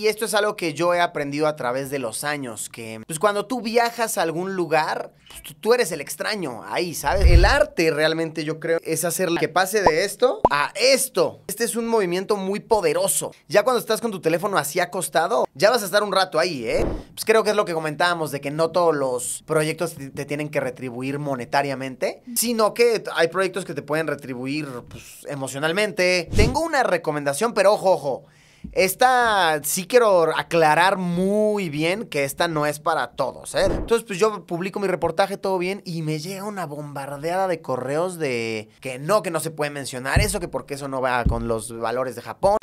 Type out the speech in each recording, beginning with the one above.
Y esto es algo que yo he aprendido a través de los años, que pues cuando tú viajas a algún lugar, pues, tú- eres el extraño ahí, ¿sabes? El arte realmente yo creo es hacer que pase de esto a esto. Este es un movimiento muy poderoso. Ya cuando estás con tu teléfono así acostado, ya vas a estar un rato ahí, ¿eh? Pues creo que es lo que comentábamos, de que no todos los proyectos te, te tienen que retribuir monetariamente, sino que hay proyectos que te pueden retribuir pues, emocionalmente. Tengo una recomendación, pero ojo, ojo. Esta sí quiero aclarar muy bien que esta no es para todos, ¿eh? Entonces, pues yo publico mi reportaje, todo bien, y me llega una bombardeada de correos de que no, que no se puede mencionar eso, que porque eso no va con los valores de Japón.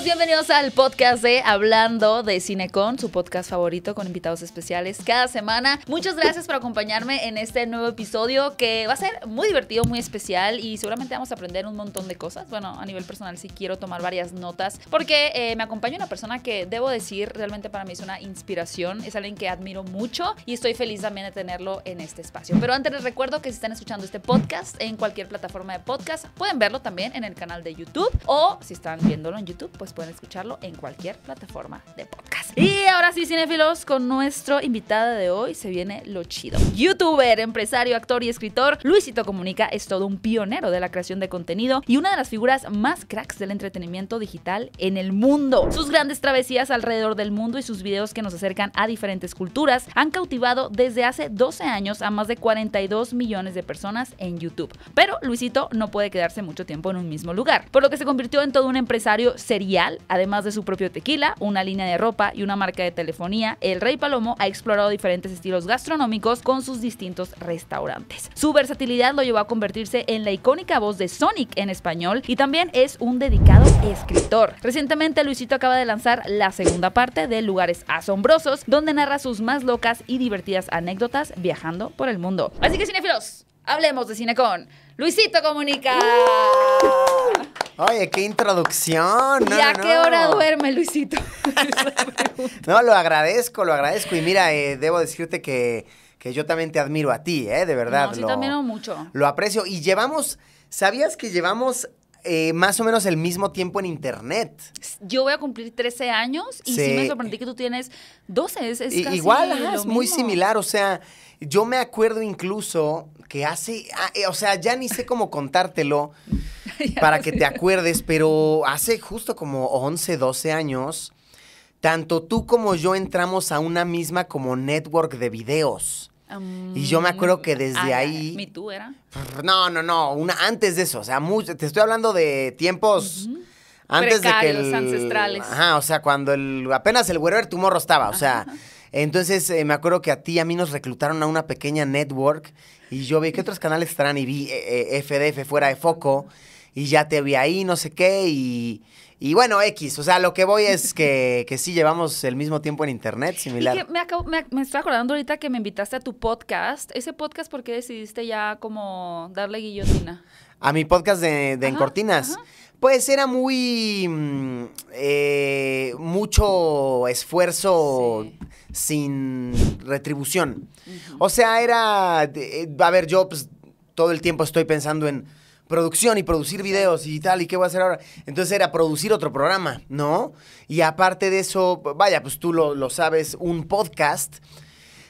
Bienvenidos al podcast de Hablando de Cinecon, su podcast favorito con invitados especiales cada semana. Muchas gracias por acompañarme en este nuevo episodio que va a ser muy divertido, muy especial y seguramente vamos a aprender un montón de cosas. Bueno, a nivel personal sí quiero tomar varias notas porque eh, me acompaña una persona que debo decir realmente para mí es una inspiración, es alguien que admiro mucho y estoy feliz también de tenerlo en este espacio. Pero antes les recuerdo que si están escuchando este podcast en cualquier plataforma de podcast, pueden verlo también en el canal de YouTube o si están viéndolo en YouTube, pues pueden escucharlo en cualquier plataforma de podcast. Y ahora sí, cinéfilos, con nuestro invitado de hoy se viene lo chido. Youtuber, empresario, actor y escritor, Luisito Comunica es todo un pionero de la creación de contenido y una de las figuras más cracks del entretenimiento digital en el mundo. Sus grandes travesías alrededor del mundo y sus videos que nos acercan a diferentes culturas han cautivado desde hace 12 años a más de 42 millones de personas en YouTube. Pero Luisito no puede quedarse mucho tiempo en un mismo lugar, por lo que se convirtió en todo un empresario además de su propio tequila, una línea de ropa y una marca de telefonía. El Rey Palomo ha explorado diferentes estilos gastronómicos con sus distintos restaurantes. Su versatilidad lo llevó a convertirse en la icónica voz de Sonic en español y también es un dedicado escritor. Recientemente Luisito acaba de lanzar la segunda parte de Lugares Asombrosos, donde narra sus más locas y divertidas anécdotas viajando por el mundo. Así que cinefilos, hablemos de cine con Luisito Comunica. Oye, qué introducción. No, ¿Y a no, qué no. hora duerme Luisito? No, lo agradezco, lo agradezco. Y mira, eh, debo decirte que, que yo también te admiro a ti, ¿eh? De verdad. No, sí, lo, también mucho. Lo aprecio. Y llevamos, ¿sabías que llevamos eh, más o menos el mismo tiempo en internet? Yo voy a cumplir 13 años y sí, Sí. me sorprendí que tú tienes 12. Es, es I- casi Igual, ajá, es muy mismo. similar. O sea, yo me acuerdo incluso que hace, ah, eh, o sea, ya ni sé cómo contártelo para que te acuerdes, pero hace justo como 11, 12 años, tanto tú como yo entramos a una misma como network de videos. Y yo me acuerdo que desde Ah, ahí- ¿Mi tú era? No, no, no, una antes de eso, o sea, mucho- te estoy hablando de tiempos antes de que el ancestrales. Ajá, o sea, cuando el apenas el Wherever Tomorrow estaba, o sea, entonces eh, me acuerdo que a ti y a mí nos reclutaron a una pequeña network y yo vi que otros canales estarán y vi eh, eh, FDF fuera de foco y ya te vi ahí, no sé qué y y bueno, X, o sea, lo que voy es que, que sí llevamos el mismo tiempo en internet, Y similar. que me, acabo- me, me estoy acordando ahorita que me invitaste a tu podcast. Ese podcast, ¿por qué decidiste ya como darle guillotina? A mi podcast de, de En Cortinas. ajá. Pues era muy. mm, eh, mucho esfuerzo Sí. sin retribución. O sea, era. eh, a ver, yo pues, todo el tiempo estoy pensando en producción y producir videos y tal, ¿y qué voy a hacer ahora? Entonces era producir otro programa, ¿no? Y aparte de eso, vaya, pues tú lo, lo sabes, un podcast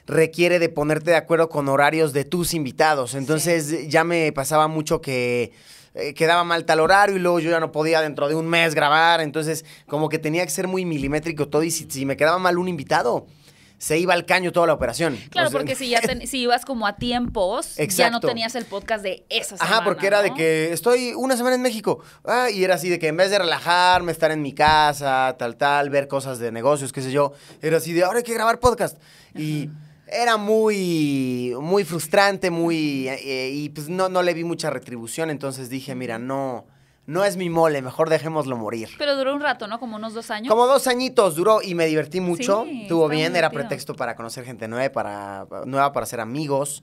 requiere de ponerte de acuerdo con horarios de tus invitados. Entonces ya me pasaba mucho que eh, quedaba mal tal horario y luego yo ya no podía dentro de un mes grabar. Entonces como que tenía que ser muy milimétrico todo y si, si me quedaba mal un invitado, se iba al caño toda la operación. Claro, O sea, porque si ya ten- si ibas como a tiempos, ya no tenías el podcast de esa semana. Ajá, porque era de que estoy una semana en México. Ah, y era así de que en vez de relajarme, estar en mi casa, tal, tal, ver cosas de negocios, qué sé yo, era así de ahora hay que grabar podcast. Y era muy, muy frustrante, muy. eh, y pues no, no le vi mucha retribución. Entonces dije, mira, no, no es mi mole, mejor dejémoslo morir. Pero duró un rato, ¿no? Como unos dos años. Como dos añitos duró y me divertí mucho. Sí, Estuvo bien, era pretexto para conocer gente nueva, para, nueva para ser amigos,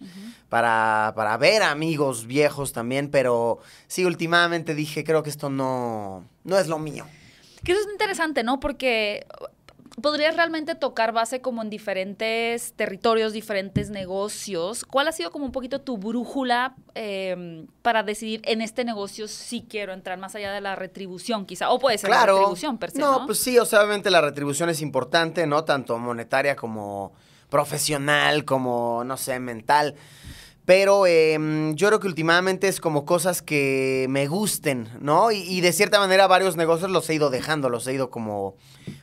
para, para ver amigos viejos también, pero sí, últimamente dije, creo que esto no, no es lo mío. Que eso es interesante, ¿no? Porque podrías realmente tocar base como en diferentes territorios, diferentes negocios. ¿Cuál ha sido como un poquito tu brújula eh, para decidir en este negocio si quiero entrar más allá de la retribución, quizá? O puede ser la retribución per se, no, pues sí, o sea, obviamente la retribución es importante, ¿no? Tanto monetaria como profesional, como, no sé, mental. Pero em, yo creo que últimamente es como cosas que me gusten, ¿no? Y, de cierta manera varios negocios los he ido dejando, los he ido como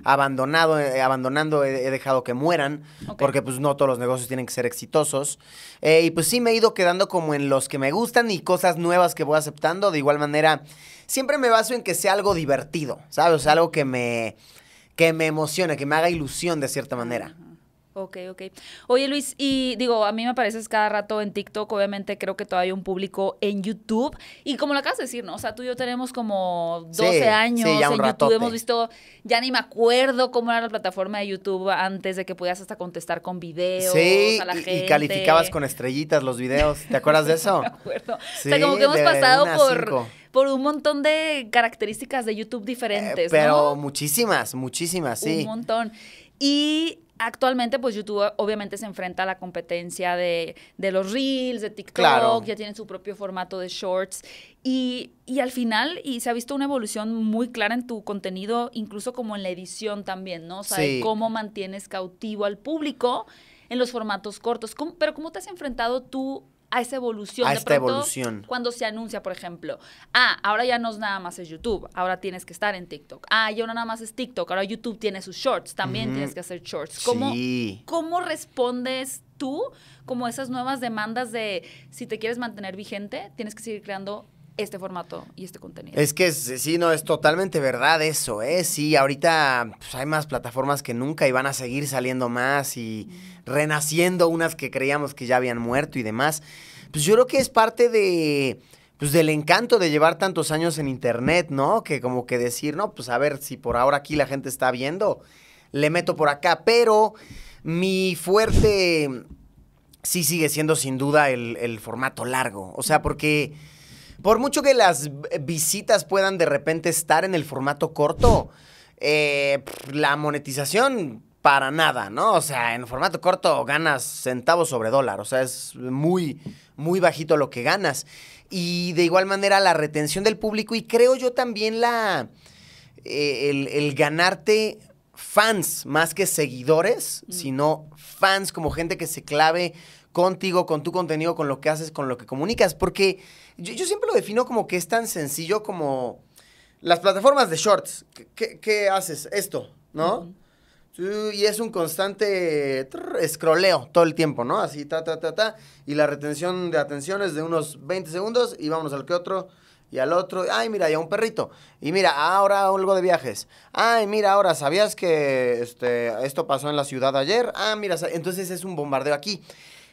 abandonado, eh, abandonando, he, dejado que mueran, porque pues no todos los negocios tienen que ser exitosos. Eh, y pues sí me he ido quedando como en los que me gustan y cosas nuevas que voy aceptando. De igual manera, siempre me baso en que sea algo divertido, ¿sabes? O sea, algo que me, que me emocione, que me haga ilusión de cierta manera. Ok, ok. Oye, Luis, y digo, a mí me apareces cada rato en TikTok, obviamente creo que todavía hay un público en YouTube. Y como lo acabas de decir, ¿no? O sea, tú y yo tenemos como 12 años en YouTube, hemos visto, ya ni me acuerdo cómo era la plataforma de YouTube antes de que pudieras hasta contestar con videos a la gente. y calificabas con estrellitas los videos. ¿Te acuerdas de eso? me acuerdo. o sea, como que hemos pasado por por un montón de características de YouTube diferentes. Eh, pero muchísimas, muchísimas, sí. Un montón. Y Actualmente, pues YouTube obviamente se enfrenta a la competencia de, los Reels, de TikTok, ya tienen su propio formato de shorts. Y, al final, y se ha visto una evolución muy clara en tu contenido, incluso como en la edición también, ¿no? O sea, cómo mantienes cautivo al público en los formatos cortos. pero ¿cómo te has enfrentado tú a esa evolución. A esta evolución. Cuando se anuncia, por ejemplo, ah, ahora ya no es nada más es YouTube, ahora tienes que estar en TikTok. Ah, ya no nada más es TikTok, ahora YouTube tiene sus shorts, también tienes que hacer shorts. ¿Cómo, ¿Cómo respondes tú como esas nuevas demandas de si te quieres mantener vigente, tienes que seguir creando este formato y este contenido. Es que sí, no, es totalmente verdad eso, ¿eh? Sí, ahorita pues, hay más plataformas que nunca y van a seguir saliendo más y renaciendo unas que creíamos que ya habían muerto y demás. Pues yo creo que es parte de, pues del encanto de llevar tantos años en internet, ¿no? Que como que decir, no, pues a ver si por ahora aquí la gente está viendo, le meto por acá, pero mi fuerte sí sigue siendo sin duda el, el formato largo, o sea, porque por mucho que las visitas puedan de repente estar en el formato corto, eh, la monetización para nada, ¿no? O sea, en formato corto ganas centavos sobre dólar, o sea, es muy, muy bajito lo que ganas. Y de igual manera la retención del público y creo yo también la, eh, el, ganarte fans más que seguidores, mm. sino fans como gente que se clave contigo, con tu contenido, con lo que haces, con lo que comunicas. Porque yo, siempre lo defino como que es tan sencillo como las plataformas de shorts. ¿Qué, haces? Esto, ¿no? Y es un constante escroleo todo el tiempo, ¿no? Así, ta, ta, ta, ta. Y la retención de atención es de unos 20 segundos y vámonos al que otro y al otro. Ay, mira, ya un perrito. Y mira, ahora algo de viajes. Ay, mira, ahora, ¿sabías que este, esto pasó en la ciudad ayer? Ah, mira, entonces es un bombardeo aquí.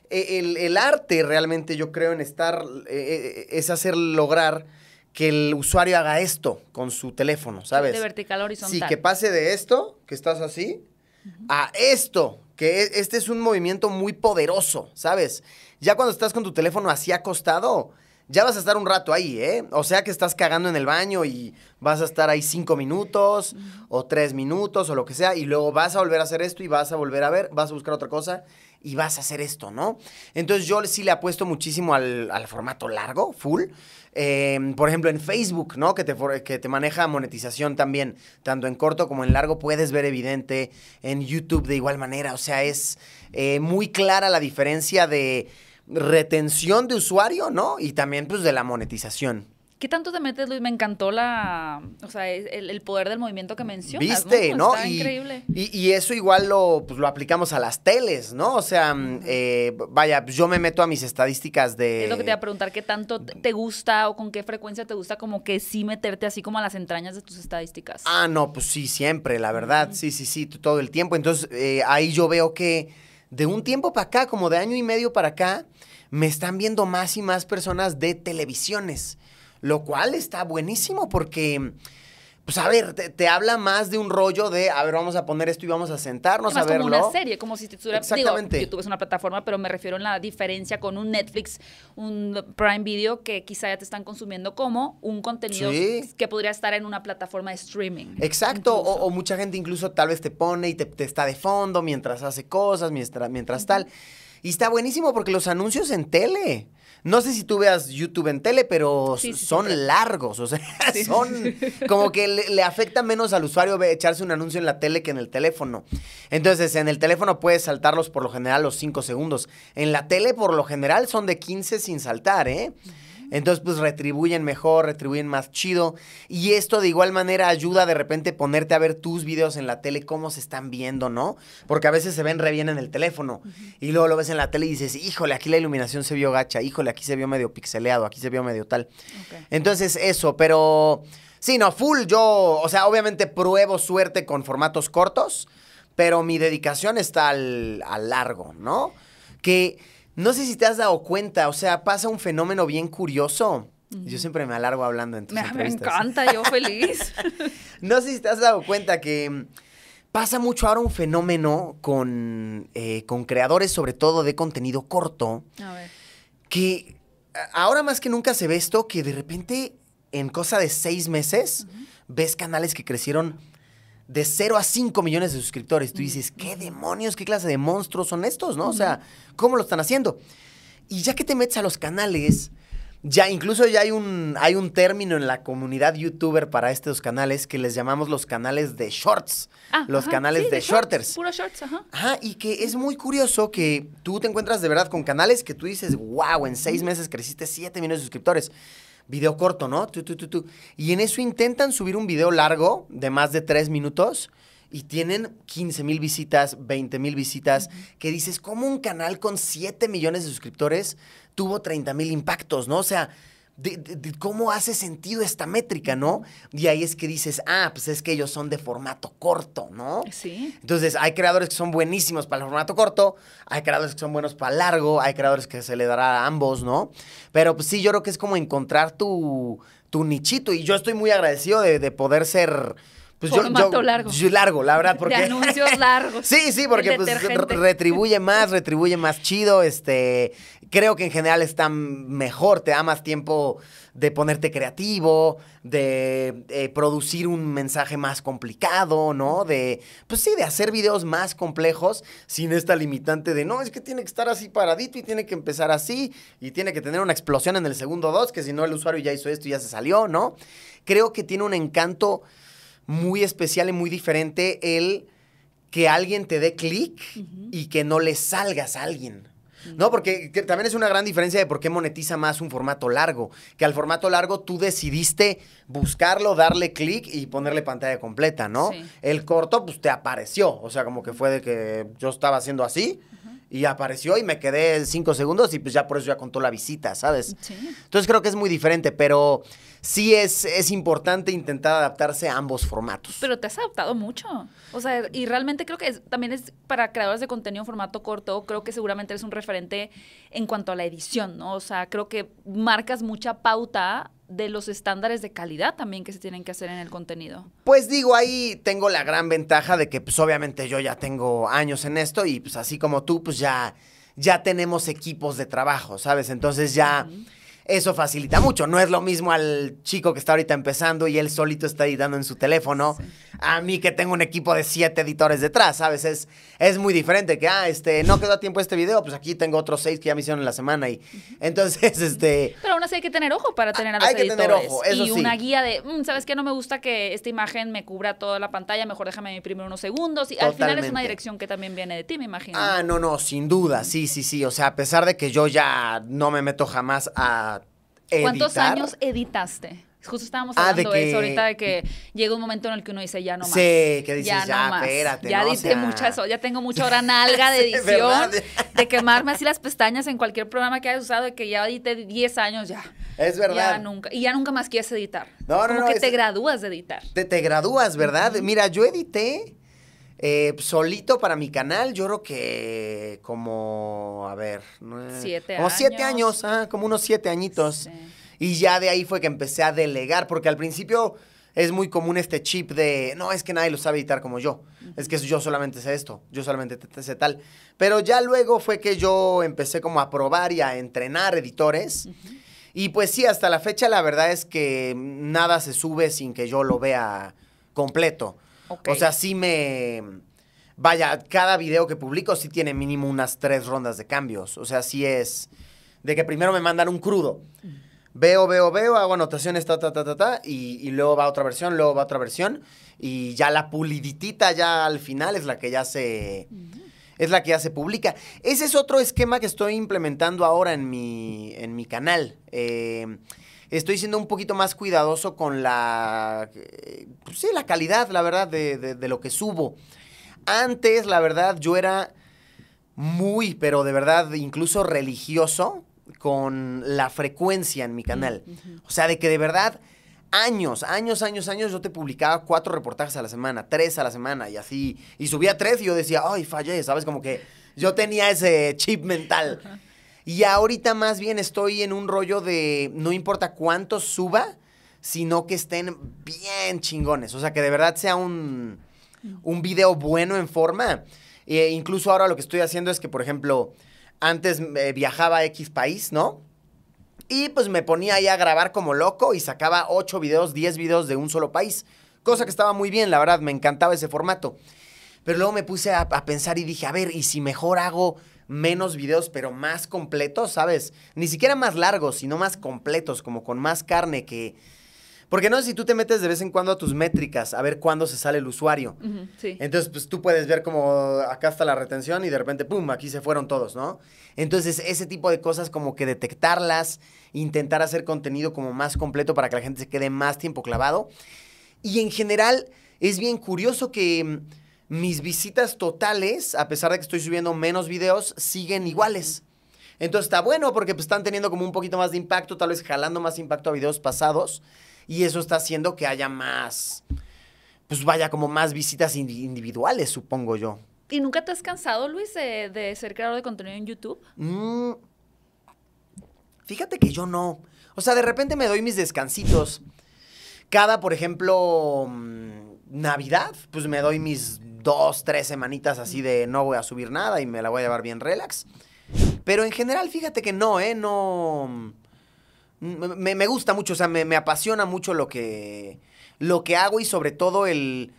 E, el, arte realmente yo creo en estar, e, e, es hacer lograr que el usuario haga esto con su teléfono, ¿sabes? De vertical horizontal. Sí, que pase de esto, que estás así, a esto, que este es un movimiento muy poderoso, ¿sabes? Ya cuando estás con tu teléfono así acostado, ya vas a estar un rato ahí, ¿eh? O sea que estás cagando en el baño y vas a estar ahí cinco minutos o tres minutos o lo que sea, y luego vas a volver a hacer esto y vas a volver a ver, vas a buscar otra cosa y vas a hacer esto, ¿no? Entonces yo sí le apuesto muchísimo al, formato largo, full. Em, por ejemplo, en Facebook, ¿no? Que te, que te maneja monetización también, tanto en corto como en largo, puedes ver evidente. En YouTube de igual manera, o sea, es eh, muy clara la diferencia de retención de usuario, ¿no? Y también, pues, de la monetización. ¿Qué tanto te metes, Luis? Me encantó la, o sea, el, poder del movimiento que mencionas. ¿Viste? ¿no? Está increíble. Y, eso igual lo, pues, lo aplicamos a las teles, ¿no? O sea, eh, vaya, yo me meto a mis estadísticas de... Es lo que te iba a preguntar, ¿qué tanto te gusta o con qué frecuencia te gusta como que sí meterte así como a las entrañas de tus estadísticas? Ah, no, pues sí, siempre, la verdad. Sí, sí, sí, todo el tiempo. Entonces, eh, ahí yo veo que de un tiempo para acá, como de año y medio para acá, me están viendo más y más personas de televisiones lo cual está buenísimo porque pues a ver, te, te habla más de un rollo de, a ver, vamos a poner esto y vamos a sentarnos Más a verlo. como una serie, como si estuviera, Exactamente. digo, YouTube es una plataforma, pero me refiero en la diferencia con un Netflix, un Prime Video, que quizá ya te están consumiendo como un contenido Sí. que podría estar en una plataforma de streaming. Exacto, o, mucha gente incluso tal vez te pone y te, te está de fondo mientras hace cosas, mientras, mientras tal. Y está buenísimo porque los anuncios en tele. No sé si tú veas YouTube en tele, pero Sí, sí, son largos. O sea, son como que le, le afecta menos al usuario echarse un anuncio en la tele que en el teléfono. Entonces, en el teléfono puedes saltarlos por lo general los 5 segundos. En la tele, por lo general, son de 15 sin saltar, ¿eh? Entonces, pues retribuyen mejor, retribuyen más chido. Y esto de igual manera ayuda de repente ponerte a ver tus videos en la tele, cómo se están viendo, ¿no? Porque a veces se ven re bien en el teléfono. Y luego lo ves en la tele y dices, híjole, aquí la iluminación se vio gacha, híjole, aquí se vio medio pixeleado, aquí se vio medio tal. Entonces, eso, pero sí, no, full, yo, o sea, obviamente pruebo suerte con formatos cortos, pero mi dedicación está al, al largo, ¿no? Que no sé si te has dado cuenta, o sea, pasa un fenómeno bien curioso. Yo siempre me alargo hablando en tus Me, me encanta, yo feliz. No sé si te has dado cuenta que mm, pasa mucho ahora un fenómeno con, eh, con creadores, sobre todo de contenido corto, A ver. que ahora más que nunca se ve esto, que de repente en cosa de seis meses ves canales que crecieron de 0 a 5 millones de suscriptores. Tú dices, ¿qué demonios, qué clase de monstruos son estos, no? O sea, ¿cómo lo están haciendo? Y ya que te metes a los canales, ya incluso ya hay un, hay un término en la comunidad youtuber para estos canales que les llamamos los canales de shorts. Ah, los ajá, canales sí, de, shorts, shorters. Puro shorts, ajá. Ajá, y que es muy curioso que tú te encuentras de verdad con canales que tú dices, wow, en seis meses creciste 7 millones de suscriptores. Video corto, ¿no? Y en eso intentan subir un video largo de más de 3 minutos y tienen 15 mil visitas, 20 mil visitas, que dices, ¿cómo un canal con 7 millones de suscriptores tuvo 30 mil impactos, ¿no? O sea, de, de- de cómo hace sentido esta métrica, ¿no? Y ahí es que dices, ah, pues es que ellos son de formato corto, ¿no? Sí. Entonces, hay creadores que son buenísimos para el formato corto, hay creadores que son buenos para largo, hay creadores que se le dará a ambos, ¿no? Pero pues sí, yo creo que es como encontrar tu, tu nichito y yo estoy muy agradecido de, de poder ser... Pues yo- Formato yo, largo. yo largo, la verdad, porque... De anuncios largos. Sí, sí, porque pues retribuye más, retribuye más chido, este, creo que en general está mejor, te da más tiempo de ponerte creativo, de eh, producir un mensaje más complicado, ¿no? De, pues sí, de hacer videos más complejos sin esta limitante de, no, es que tiene que estar así paradito y tiene que empezar así y tiene que tener una explosión en el segundo dos, que si no el usuario ya hizo esto y ya se salió, ¿no? Creo que tiene un encanto muy especial y muy diferente el que alguien te dé clic y que no le salgas a alguien. No, porque que también es una gran diferencia de por qué monetiza más un formato largo. Que al formato largo tú decidiste buscarlo, darle clic y ponerle pantalla completa, ¿no? Sí. El corto, pues te apareció. O sea, como que fue de que yo estaba haciendo así y apareció y me quedé cinco segundos y pues ya por eso ya contó la visita, ¿sabes? Sí. Entonces creo que es muy diferente, pero sí es, es importante intentar adaptarse a ambos formatos. Pero te has adaptado mucho. O sea, y realmente creo que es- también es para creadores de contenido en formato corto, creo que seguramente eres un referente en cuanto a la edición, ¿no? O sea, creo que marcas mucha pauta de los estándares de calidad también que se tienen que hacer en el contenido. Pues digo, ahí tengo la gran ventaja de que pues obviamente yo ya tengo años en esto y pues así como tú, pues ya, ya tenemos equipos de trabajo, ¿sabes? Entonces ya eso facilita mucho. No es lo mismo al chico que está ahorita empezando y él solito está editando en su teléfono, a mí que tengo un equipo de siete editores detrás, ¿sabes? Es, es muy diferente que, ah, este, no quedó a tiempo este video, pues aquí tengo otros seis que ya me hicieron en la semana y entonces, este... Pero aún así hay que tener ojo para tener a los Hay que editores. tener ojo, eso y sí. una guía de, "Mm, ¿sabes qué? No me gusta que esta imagen me cubra toda la pantalla, mejor déjame imprimir unos segundos. Y al final es una dirección que también viene de ti, me imagino. Ah, no, no, sin duda, sí, sí, sí. O sea, a pesar de que yo ya no me meto jamás a editar. ¿Cuántos años editaste? Justo estábamos Ah, de hablando de, eso ahorita, de que llega un momento en el que uno dice, ya no más. Sí, que dices, ya, no más. espérate, Ya ¿no? O sea- ya tengo mucha hora nalga de edición, de quemarme así las pestañas en cualquier programa que hayas usado, de que ya edité 10 años, ya. Es verdad. Ya nunca, y ya nunca más quieres editar. No, no, Como no, que es- te gradúas de editar. Te, te gradúas, ¿verdad? Mira, yo edité eh, solito para mi canal, yo creo que como, a ver, nueve- Siete como siete años. años, ah, como unos siete añitos. Sí. Y ya de ahí fue que empecé a delegar, porque al principio es muy común este chip de, no, es que nadie lo sabe editar como yo. Es que yo solamente sé esto, yo solamente sé tal. Pero ya luego fue que yo empecé como a probar y a entrenar editores. Y pues sí, hasta la fecha la verdad es que nada se sube sin que yo lo vea completo. O sea, sí me... Vaya, cada video que publico sí tiene mínimo unas tres rondas de cambios. O sea, sí es de que primero me mandan un crudo. Veo, veo, veo, hago anotaciones, ta, ta, ta, ta, ta, y, y luego va otra versión, luego va otra versión, y ya la puliditita ya al final es la que ya se... Es la que ya se publica. Ese es otro esquema que estoy implementando ahora en mi, en mi canal. Eh, estoy siendo un poquito más cuidadoso con la, pues sí, la calidad, la verdad, de, de, lo que subo. Antes, la verdad, yo era muy, pero de verdad, incluso religioso con la frecuencia en mi canal. O sea, de que de verdad, años, años, años, años, yo te publicaba cuatro reportajes a la semana, tres a la semana y así. Y subía tres y yo decía, ay, fallé, ¿sabes? Como que yo tenía ese chip mental. Y ahorita más bien estoy en un rollo de no importa cuánto suba, sino que estén bien chingones. O sea, que de verdad sea un, un video bueno en forma. E incluso ahora lo que estoy haciendo es que, por ejemplo, antes eh, viajaba a X país, ¿no? Y pues me ponía ahí a grabar como loco y sacaba 8 videos, 10 videos de un solo país. Cosa que estaba muy bien, la verdad, me encantaba ese formato. Pero luego me puse a, a pensar y dije, a ver, ¿y si mejor hago menos videos, pero más completos, ¿sabes? Ni siquiera más largos, sino más completos, como con más carne que porque no sé si tú te metes de vez en cuando a tus métricas a ver cuándo se sale el usuario. sí. Entonces, pues tú puedes ver como acá está la retención y de repente, ¡pum!, aquí se fueron todos, ¿no? Entonces, ese tipo de cosas como que detectarlas, intentar hacer contenido como más completo para que la gente se quede más tiempo clavado. Y en general, es bien curioso que mis visitas totales, a pesar de que estoy subiendo menos videos, siguen iguales. Entonces está bueno porque pues, están teniendo como un poquito más de impacto, tal vez jalando más impacto a videos pasados. Y eso está haciendo que haya más, pues vaya, como más visitas individuales, supongo yo. ¿Y nunca te has cansado, Luis, de, ser creador de contenido en YouTube? Mm, fíjate que yo no. O sea, de repente me doy mis descansitos. Cada, por ejemplo, mm, Navidad, pues me doy mis dos, tres semanitas así de no voy a subir nada y me la voy a llevar bien relax. Pero en general, fíjate que no, ¿eh? No me, gusta mucho, o sea, me, apasiona mucho lo que, lo que hago y sobre todo el,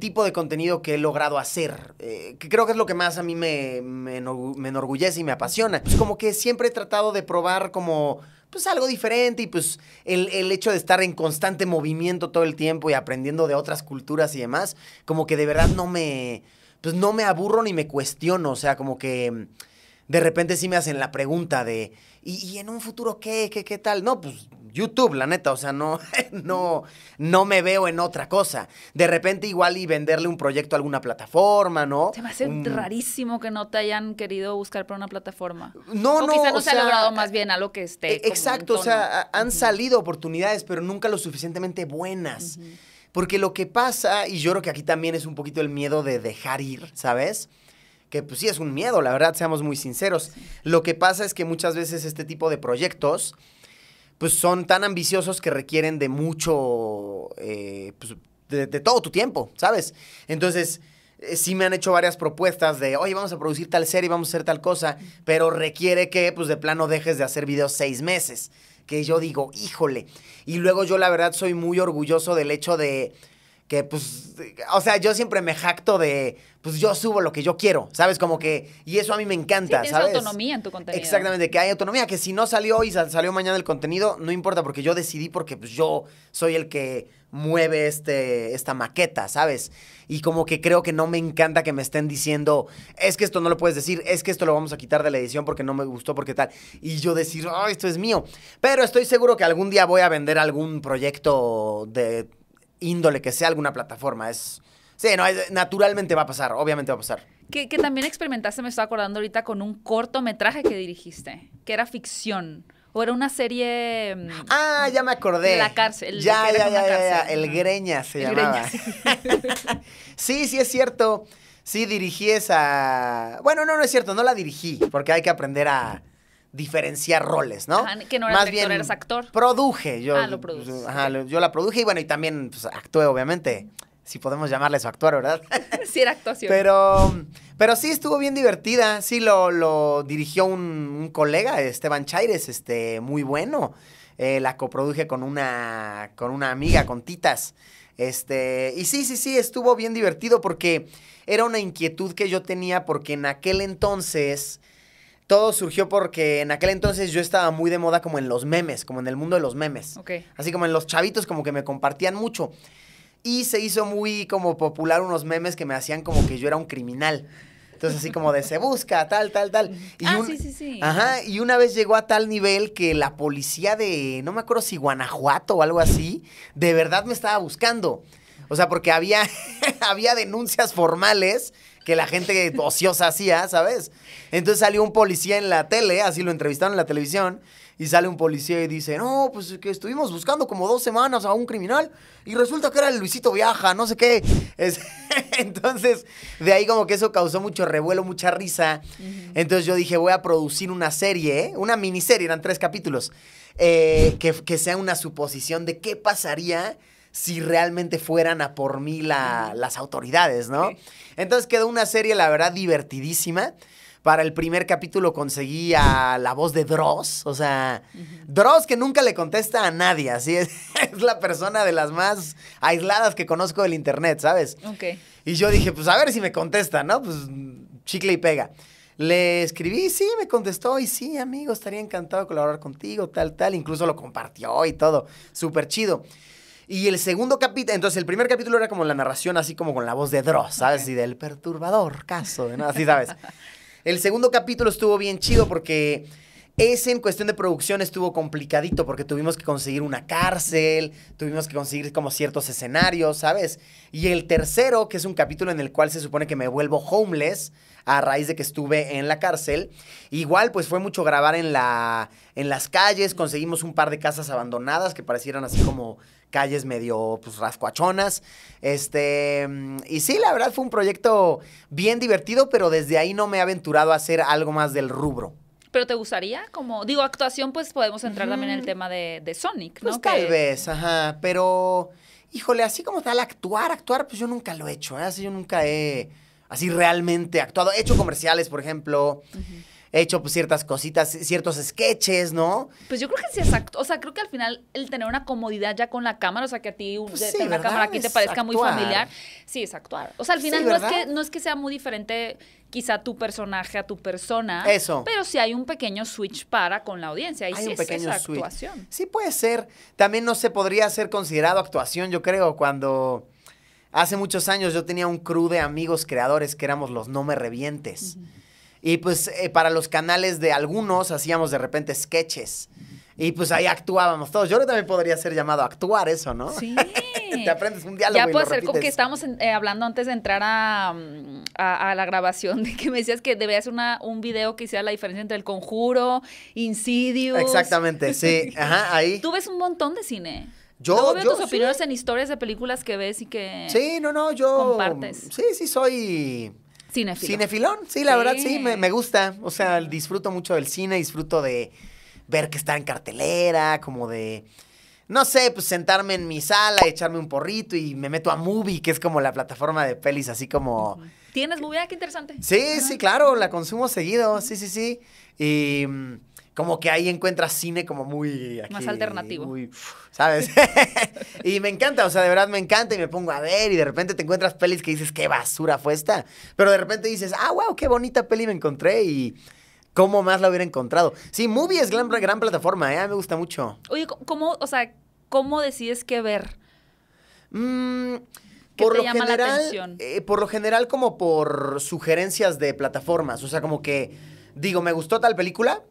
tipo de contenido que he logrado hacer. Eh, que creo que es lo que más a mí me, me, enorgullece y me apasiona. Pues como que siempre he tratado de probar como pues algo diferente y pues el, el, hecho de estar en constante movimiento todo el tiempo y aprendiendo de otras culturas y demás, como que de verdad no me, pues no me aburro ni me cuestiono, o sea, como que de repente sí me hacen la pregunta de, ¿y, en un futuro qué, qué, qué tal? No, pues YouTube, la neta, o sea, no, no, no me veo en otra cosa. De repente igual y venderle un proyecto a alguna plataforma, ¿no? Se me hace rarísimo que no te hayan querido buscar para una plataforma. No, o no. Quizá no se ha logrado más bien a lo que esté. E, exacto, o sea, han salido oportunidades, pero nunca lo suficientemente buenas. Porque lo que pasa, y yo creo que aquí también es un poquito el miedo de dejar ir, ¿sabes? Que pues sí es un miedo, la verdad, seamos muy sinceros. Lo que pasa es que muchas veces este tipo de proyectos pues son tan ambiciosos que requieren de mucho, eh, pues, de, todo tu tiempo, ¿sabes? Entonces, eh, sí me han hecho varias propuestas de, oye, vamos a producir tal serie, vamos a hacer tal cosa, pero requiere que, pues, de plano dejes de hacer videos seis meses. Que yo digo, híjole. Y luego yo, la verdad, soy muy orgulloso del hecho de que pues, o sea, yo siempre me jacto de, pues yo subo lo que yo quiero, ¿sabes? Como que, y eso a mí me encanta, sí, ¿sabes? autonomía en tu contenido. Exactamente, que hay autonomía, que si no salió hoy, salió mañana el contenido, no importa, porque yo decidí porque pues yo soy el que mueve este, esta maqueta, ¿sabes? Y como que creo que no me encanta que me estén diciendo, es que esto no lo puedes decir, es que esto lo vamos a quitar de la edición porque no me gustó, porque tal. Y yo decir, oh, esto es mío. Pero estoy seguro que algún día voy a vender algún proyecto de índole que sea alguna plataforma. Es, sí, no, naturalmente va a pasar, obviamente va a pasar. Que, que también experimentaste, me estoy acordando ahorita, con un cortometraje que dirigiste, que era ficción. O era una serie. Mm, ah, ya me acordé. La cárcel. Ya, ya, ya, ya, El Greña se llamaba. sí, sí, es cierto. Sí, dirigí esa. Bueno, no, no es cierto, no la dirigí, porque hay que aprender a diferenciar roles, ¿no? Ajá, que no eras director, eras actor. Produje, yo. Ah, lo produces, Ajá, lo- yo la produje y bueno, y también pues, actué, obviamente. Si podemos llamarle eso actuar, ¿verdad? sí, era actuación. Pero, pero sí estuvo bien divertida. Sí, lo, lo dirigió un, un colega, Esteban Chaires, este, muy bueno. Eh, la coproduje con una, con una amiga, con Titas. Este, y sí, sí, sí, estuvo bien divertido porque era una inquietud que yo tenía porque en aquel entonces todo surgió porque en aquel entonces yo estaba muy de moda como en los memes, como en el mundo de los memes. Ok. Así como en los chavitos como que me compartían mucho. Y se hizo muy como popular unos memes que me hacían como que yo era un criminal. Entonces así como de se busca, tal, tal, tal. Y ah, un- sí, sí, sí. Ajá, y una vez llegó a tal nivel que la policía de, no me acuerdo si Guanajuato o algo así, de verdad me estaba buscando. O sea, porque había, había denuncias formales que la gente ociosa hacía, ¿sabes? Entonces salió un policía en la tele, así lo entrevistaron en la televisión, y sale un policía y dice, no, pues que estuvimos buscando como dos semanas a un criminal, y resulta que era el Luisito Viaja, no sé qué. Es- Entonces, de ahí como que eso causó mucho revuelo, mucha risa. Entonces yo dije, voy a producir una serie, ¿eh? una miniserie, eran tres capítulos, eh, que, que sea una suposición de qué pasaría si realmente fueran a por mí la- las autoridades, ¿no? Entonces quedó una serie, la verdad, divertidísima. Para el primer capítulo conseguí a la voz de Dross, o sea, Dross que nunca le contesta a nadie, así es, es la persona de las más aisladas que conozco del internet, ¿sabes? Ok. Y yo dije, pues a ver si me contesta, ¿no? Pues chicle y pega. Le escribí, sí, me contestó, y sí, amigo, estaría encantado de colaborar contigo, tal, tal. Incluso lo compartió y todo. Súper chido. Y el segundo capítulo, entonces el primer capítulo era como la narración, así como con la voz de Dross, ¿sabes? Y del perturbador caso, ¿no? Así, ¿sabes? El segundo capítulo estuvo bien chido porque ese en cuestión de producción estuvo complicadito porque tuvimos que conseguir una cárcel, tuvimos que conseguir como ciertos escenarios, ¿sabes? Y el tercero, que es un capítulo en el cual se supone que me vuelvo homeless a raíz de que estuve en la cárcel, igual pues fue mucho grabar en la en las calles, conseguimos un par de casas abandonadas que parecieran así como calles medio pues rascuachonas. Este, y sí, la verdad fue un proyecto bien divertido, pero desde ahí no me he aventurado a hacer algo más del rubro. ¿Pero te gustaría? Como, digo, actuación, pues podemos entrar también en el tema de, de Sonic, ¿no? Pues tal vez, ajá, pero híjole, así como tal actuar, actuar, pues yo nunca lo he hecho, ¿eh? Así yo nunca he así realmente actuado. He hecho comerciales, por ejemplo. He hecho pues ciertas cositas, ciertos sketches, ¿no? Pues yo creo que sí es acto. O sea, creo que al final el tener una comodidad ya con la cámara, o sea, que a ti Pues de- sí, tener una ¿verdad? cámara aquí te parezca muy familiar, sí es actuar. O sea, al Sí, final no, es que, no es que sea muy diferente quizá tu personaje a tu persona. Eso. Pero sí hay un pequeño switch para con la audiencia. Y Hay sí un es pequeño esa switch. actuación. Sí puede ser. También no se podría ser considerado actuación, yo creo, cuando hace muchos años yo tenía un crew de amigos creadores que éramos los No Me Revientes. Y pues eh, para los canales de algunos hacíamos de repente sketches. Y pues ahí actuábamos todos. Yo creo que también podría ser llamado actuar eso, ¿no? Sí. Te aprendes un diálogo Ya puede ser con que estábamos eh, hablando antes de entrar a, mm, a- a la grabación, de que me decías que debía ser una, un video que hiciera la diferencia entre el conjuro, Insidious. Exactamente, sí. Ajá, ahí. Tú ves un montón de cine. Yo- Luego veo yo tus sí. opiniones en historias de películas que ves y que... Sí, no, no, yo... Compartes. Sí, sí, soy... Cinéfilo. Cinefilón, sí, la verdad, sí, me, me gusta. O sea, disfruto mucho del cine, disfruto de ver que está en cartelera, como de, no sé, pues sentarme en mi sala, echarme un porrito y me meto a Movie, que es como la plataforma de pelis, así como... ¿Tienes movida? Qué interesante. Sí, sí, claro, la consumo seguido, sí, sí, sí. Y mm, como que ahí encuentras cine como muy... aquí, Más alternativo. muy, ¿Sabes? y me encanta, o sea, de verdad me encanta y me pongo a ver y de repente te encuentras pelis que dices, qué basura fue esta. Pero de repente dices, ah, wow, qué bonita peli me encontré y cómo más la hubiera encontrado. Sí, Movie es gran, gran plataforma, ¿eh? Me gusta mucho. Oye, ¿cómo, o sea, cómo decides qué ver? Mm, ¿Qué por te lo llama la general, atención? eh, por lo general como por sugerencias de plataformas, o sea, como que digo, me gustó tal película,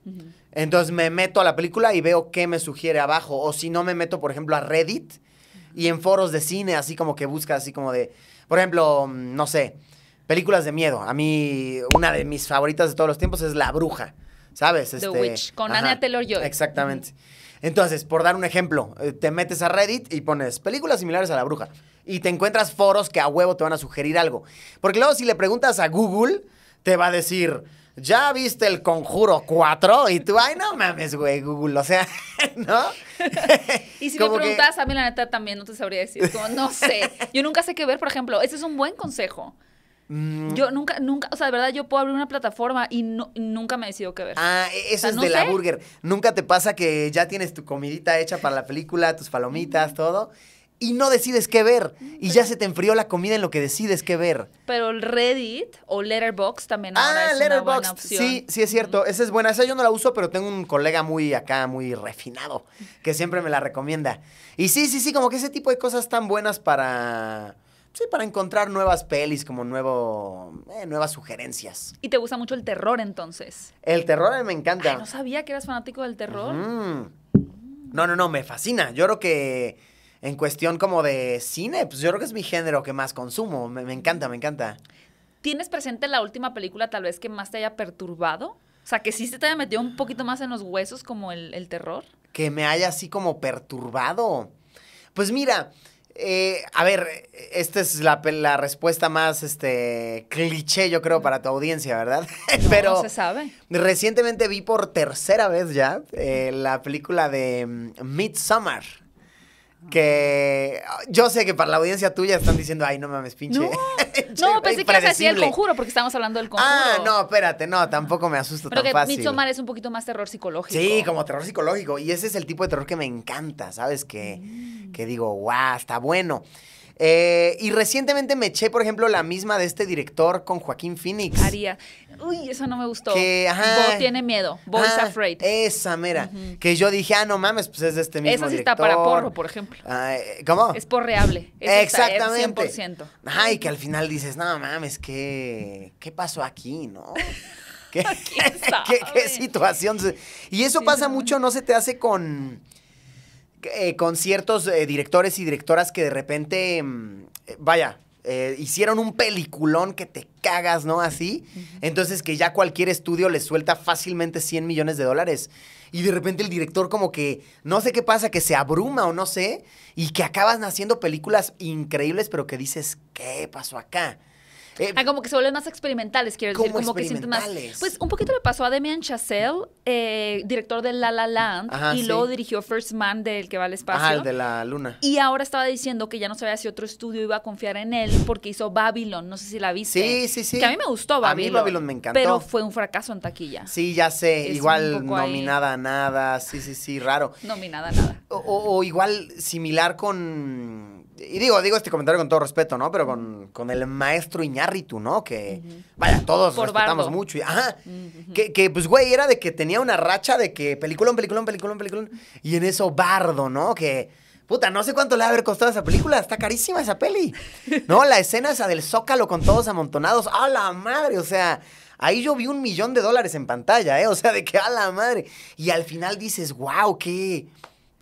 entonces me meto a la película y veo qué me sugiere abajo, o si no me meto, por ejemplo, a Reddit y en foros de cine, así como que busca así como de, por ejemplo, mm, no sé, películas de miedo. A mí una de mis favoritas de todos los tiempos es La Bruja, ¿sabes? Este, The Witch, con Anya Taylor-Joy. Exactamente. Entonces, por dar un ejemplo, eh, te metes a Reddit y pones películas similares a La Bruja. Y te encuentras foros que a huevo te van a sugerir algo. Porque luego si le preguntas a Google, te va a decir ¿ya viste el Conjuro 4? Y tú, ay, no mames, güey, Google, o sea, ¿no? Y si Como me que- preguntas, a mí la neta también no te sabría decir. Como, no sé. Yo nunca sé qué ver, por ejemplo. Ese es un buen consejo. Mm, Yo nunca, nunca, o sea, de verdad, yo puedo abrir una plataforma y no- nunca me decido qué ver. Ah, e- eso sea, es no de la burger. ¿Nunca te pasa que ya tienes tu comidita hecha para la película, tus palomitas, todo? Y no decides qué ver. Y ya se te enfrió la comida en lo que decides qué ver. Pero el Reddit o Letterboxd también ahora Ah, es una buena Letterboxd. opción. Sí, sí es cierto. Esa es buena. Esa yo no la uso, pero tengo un colega muy acá, muy refinado, que siempre me la recomienda. Y sí, sí, sí, como que ese tipo de cosas tan buenas para... Sí, para encontrar nuevas pelis, como nuevo, eh, nuevas sugerencias. Y te gusta mucho el terror entonces. El terror a mí me encanta. Ay, no sabía que eras fanático del terror. Mm. No, no, no, me fascina. Yo creo que en cuestión como de cine, pues yo creo que es mi género que más consumo. Me, me encanta, me encanta. ¿Tienes presente la última película tal vez que más te haya perturbado? O sea, que sí se te haya metido un poquito más en los huesos como el, el terror. Que me haya así como perturbado. Pues mira, eh, a ver, esta es la, respuesta más este, cliché, yo creo, para tu audiencia, ¿verdad? Pero No se sabe. recientemente vi por tercera vez ya eh, la película de mm, Midsommar. Que yo sé que para la audiencia tuya están diciendo, ay, no mames, pinche. No, pensé que ibas a decir el impredecible". conjuro porque estamos hablando del conjuro. Ah, no, espérate, no, tampoco me asusto Pero tan que fácil. Midsommar es un poquito más terror psicológico. Sí, como terror psicológico. Y ese es el tipo de terror que me encanta, ¿sabes? Que, Mm. que digo, guau, está bueno. Eh, y recientemente me eché, por ejemplo, la misma de este director con Joaquín Phoenix. Haría. Uy, eso no me gustó. Que, ajá. Bo tiene miedo. Bo is Ah, afraid. Esa mera. Que yo dije, ah, no mames, pues es de este mismo Esa sí director. está para porro, por ejemplo. Eh, ¿Cómo? Es porreable. Esa está, es Exactamente. 100%. Ajá, y que al final dices, no mames, ¿qué, qué pasó aquí, no? ¿Qué, qué- qué situación? Y eso Sí, pasa no. mucho, no se te hace con, eh, con ciertos eh, directores y directoras que de repente, mm, eh, vaya, eh, hicieron un peliculón que te cagas, ¿no? Así. Entonces que ya cualquier estudio les suelta fácilmente 100 millones de dólares. Y de repente el director como que, no sé qué pasa, que se abruma o no sé, y que acabas haciendo películas increíbles, pero que dices, ¿qué pasó acá? Eh, Ah, como que se vuelven más experimentales, quiero decir, ¿Cómo como que sienten más. Pues un poquito le pasó a Demian Chazelle, eh, director de La La Land, Ajá, y sí. luego dirigió First Man del que va al espacio. ah, el de la luna. Y ahora estaba diciendo que ya no sabía si otro estudio iba a confiar en él porque hizo Babylon. No sé si la viste. Sí, sí, sí. Que a mí me gustó A mí Babylon. Babylon me encantó. Pero fue un fracaso en taquilla. Sí, ya sé, Es igual ahí. nominada a nada, sí, sí, sí, raro. No vi nada, nada. O, o- o igual similar con. Y digo, digo este comentario con todo respeto, ¿no? Pero con, con el maestro Iñárritu, ¿no? Que, vaya, todos Por respetamos Bardo. mucho. y- Ajá. que, que, pues, güey, era de que tenía una racha de que peliculón, peliculón, peliculón, peliculón. Y en eso Bardo, ¿no? Que, puta, no sé cuánto le va a haber costado esa película. Está carísima esa peli. No, la escena esa del Zócalo con todos amontonados. ¡A la madre! O sea. Ahí yo vi un millón de dólares en pantalla, ¿eh? O sea, de que a la madre. Y al final dices, wow, qué,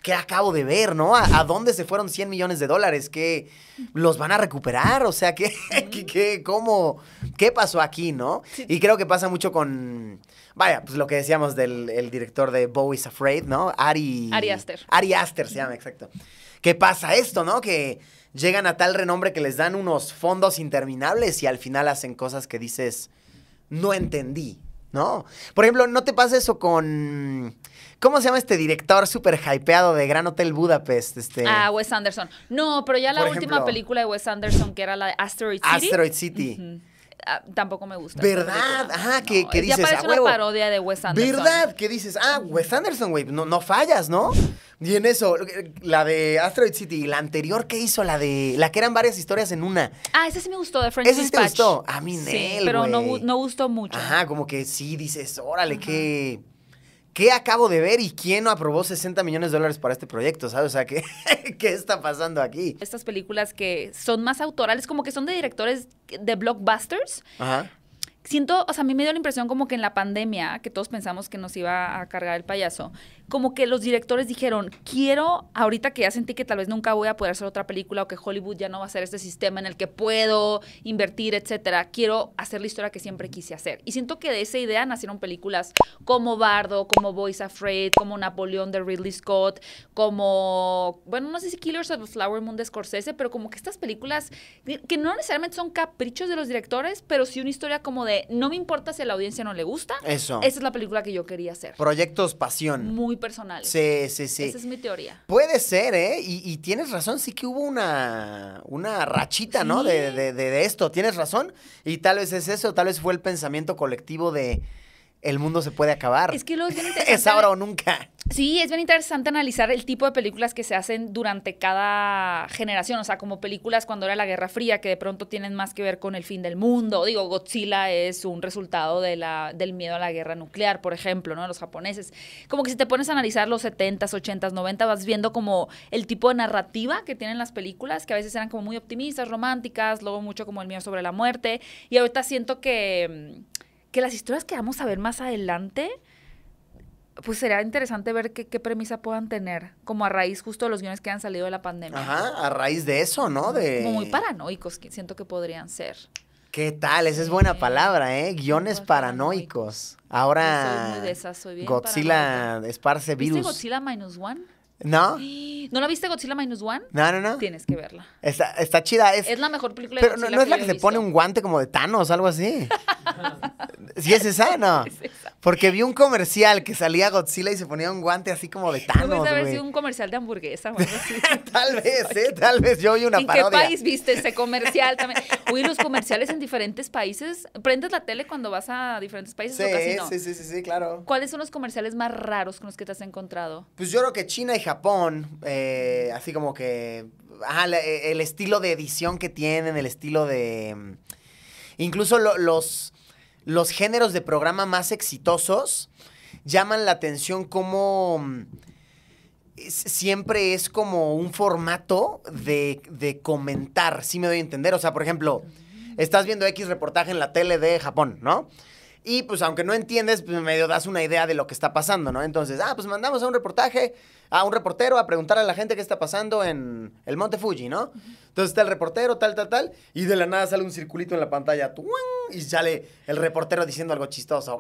qué acabo de ver, ¿no? ¿A, a dónde se fueron 100 millones de dólares? ¿Qué los van a recuperar? O sea, ¿qué, qué, qué- cómo, qué pasó aquí, no? Y creo que pasa mucho con, vaya, pues lo que decíamos del el director de Bo is Afraid, ¿no? Ari... Ari Aster. Ari Aster se llama, exacto. ¿Qué pasa esto, no? Que llegan a tal renombre que les dan unos fondos interminables y al final hacen cosas que dices, no entendí, ¿no? Por ejemplo, ¿no te pasa eso con... ¿Cómo se llama este director súper hypeado de Gran Hotel Budapest? Este, Ah, Wes Anderson. No, pero ya la Por última ejemplo- película de Wes Anderson, que era la de Asteroid City. Asteroid City. Ah, tampoco me gusta. ¿Verdad? esa. Ajá, que- que ya dices, parece "A una huevo". parodia de Wes Anderson. ¿Verdad? Que dices, ah, Wes Anderson, güey, no, no fallas, ¿no? Y en eso, la de Asteroid City, la anterior que hizo, la de... La que eran varias historias en una. Ah, ese sí me gustó, de French ¿Ese sí te gustó? A mí, Sí, Nel, pero no, no gustó mucho. Ajá, como que sí, dices, órale, qué... ¿Qué acabo de ver y quién no aprobó 60 millones de dólares para este proyecto? ¿Sabes? O sea, ¿qué, ¿qué está pasando aquí? Estas películas que son más autorales, como que son de directores de blockbusters. Ajá. Siento, o sea, a mí me dio la impresión como que en la pandemia, que todos pensamos que nos iba a cargar el payaso, como que los directores dijeron, quiero, ahorita que ya sentí que tal vez nunca voy a poder hacer otra película o que Hollywood ya no va a ser este sistema en el que puedo invertir, etcétera, quiero hacer la historia que siempre quise hacer. Y siento que de esa idea nacieron películas como Bardo, como Boys Afraid, como Napoleón de Ridley Scott, como, bueno, no sé si Killers of the Flower Moon de Scorsese, pero como que estas películas que no necesariamente son caprichos de los directores, pero sí una historia como de, no me importa si a la audiencia no le gusta. Eso. Esa es la película que yo quería hacer. Proyectos pasión. Muy personales. Sí, sí, sí. Esa es mi teoría. Puede ser, ¿eh? Y, y tienes razón, sí que hubo una, una rachita, ¿no? Sí. De- de- de esto, tienes razón. Y tal vez es eso, tal vez fue el pensamiento colectivo de el mundo se puede acabar. Es que luego es bien interesante. es ahora o nunca. Sí, es bien interesante analizar el tipo de películas que se hacen durante cada generación. O sea, como películas cuando era la Guerra Fría, que de pronto tienen más que ver con el fin del mundo. Digo, Godzilla es un resultado de la, del miedo a la guerra nuclear, por ejemplo, ¿no? Los japoneses. Como que si te pones a analizar los 70s, 80s, 90 vas viendo como el tipo de narrativa que tienen las películas, que a veces eran como muy optimistas, románticas, luego mucho como el miedo sobre la muerte. Y ahorita siento que, mm, que las historias que vamos a ver más adelante pues sería interesante ver qué, qué premisa puedan tener, como a raíz justo de los guiones que han salido de la pandemia. Ajá, a raíz de eso, ¿no? De... Como muy paranoicos, que siento que podrían ser. ¿Qué tal? Esa es buena Sí. palabra, ¿eh? Guiones paranoicos. Ahora soy muy de esas, soy bien Godzilla esparce ¿Viste virus. Godzilla Minus One? ¿No? ¿No la viste Godzilla Minus One? No, no, no. Tienes que verla. Está, está chida. Es, Es la mejor película de pero no, no es la que se visto. pone un guante como de Thanos, algo así. ¿Sí es esa? No. Es esa. Porque vi un comercial que salía Godzilla y se ponía un guante así como de Thanos, Debe haber sido un comercial de hamburguesa o algo así. Tal vez, ¿eh? Tal vez yo vi una ¿En parodia. qué país viste ese comercial también? Uy, los comerciales en diferentes países. ¿Prendes la tele cuando vas a diferentes países o casi Sí, no? sí, sí, sí, sí, claro. ¿Cuáles son los comerciales más raros con los que te has encontrado? Pues yo creo que China y Japón, eh, así como que, ajá, eh, el estilo de edición que tienen, el estilo de, mm, incluso lo- los, los géneros de programa más exitosos llaman la atención como mm, siempre es como un formato de, de comentar, si me doy a entender. O sea, por ejemplo, estás viendo X reportaje en la tele de Japón, ¿no? Y pues aunque no entiendes, pues medio das una idea de lo que está pasando, ¿no? Entonces, ah, pues mandamos a un reportaje, a un reportero a preguntar a la gente qué está pasando en el Monte Fuji, ¿no? Entonces está el reportero, tal, tal, tal, y de la nada sale un circulito en la pantalla, y sale el reportero diciendo algo chistoso,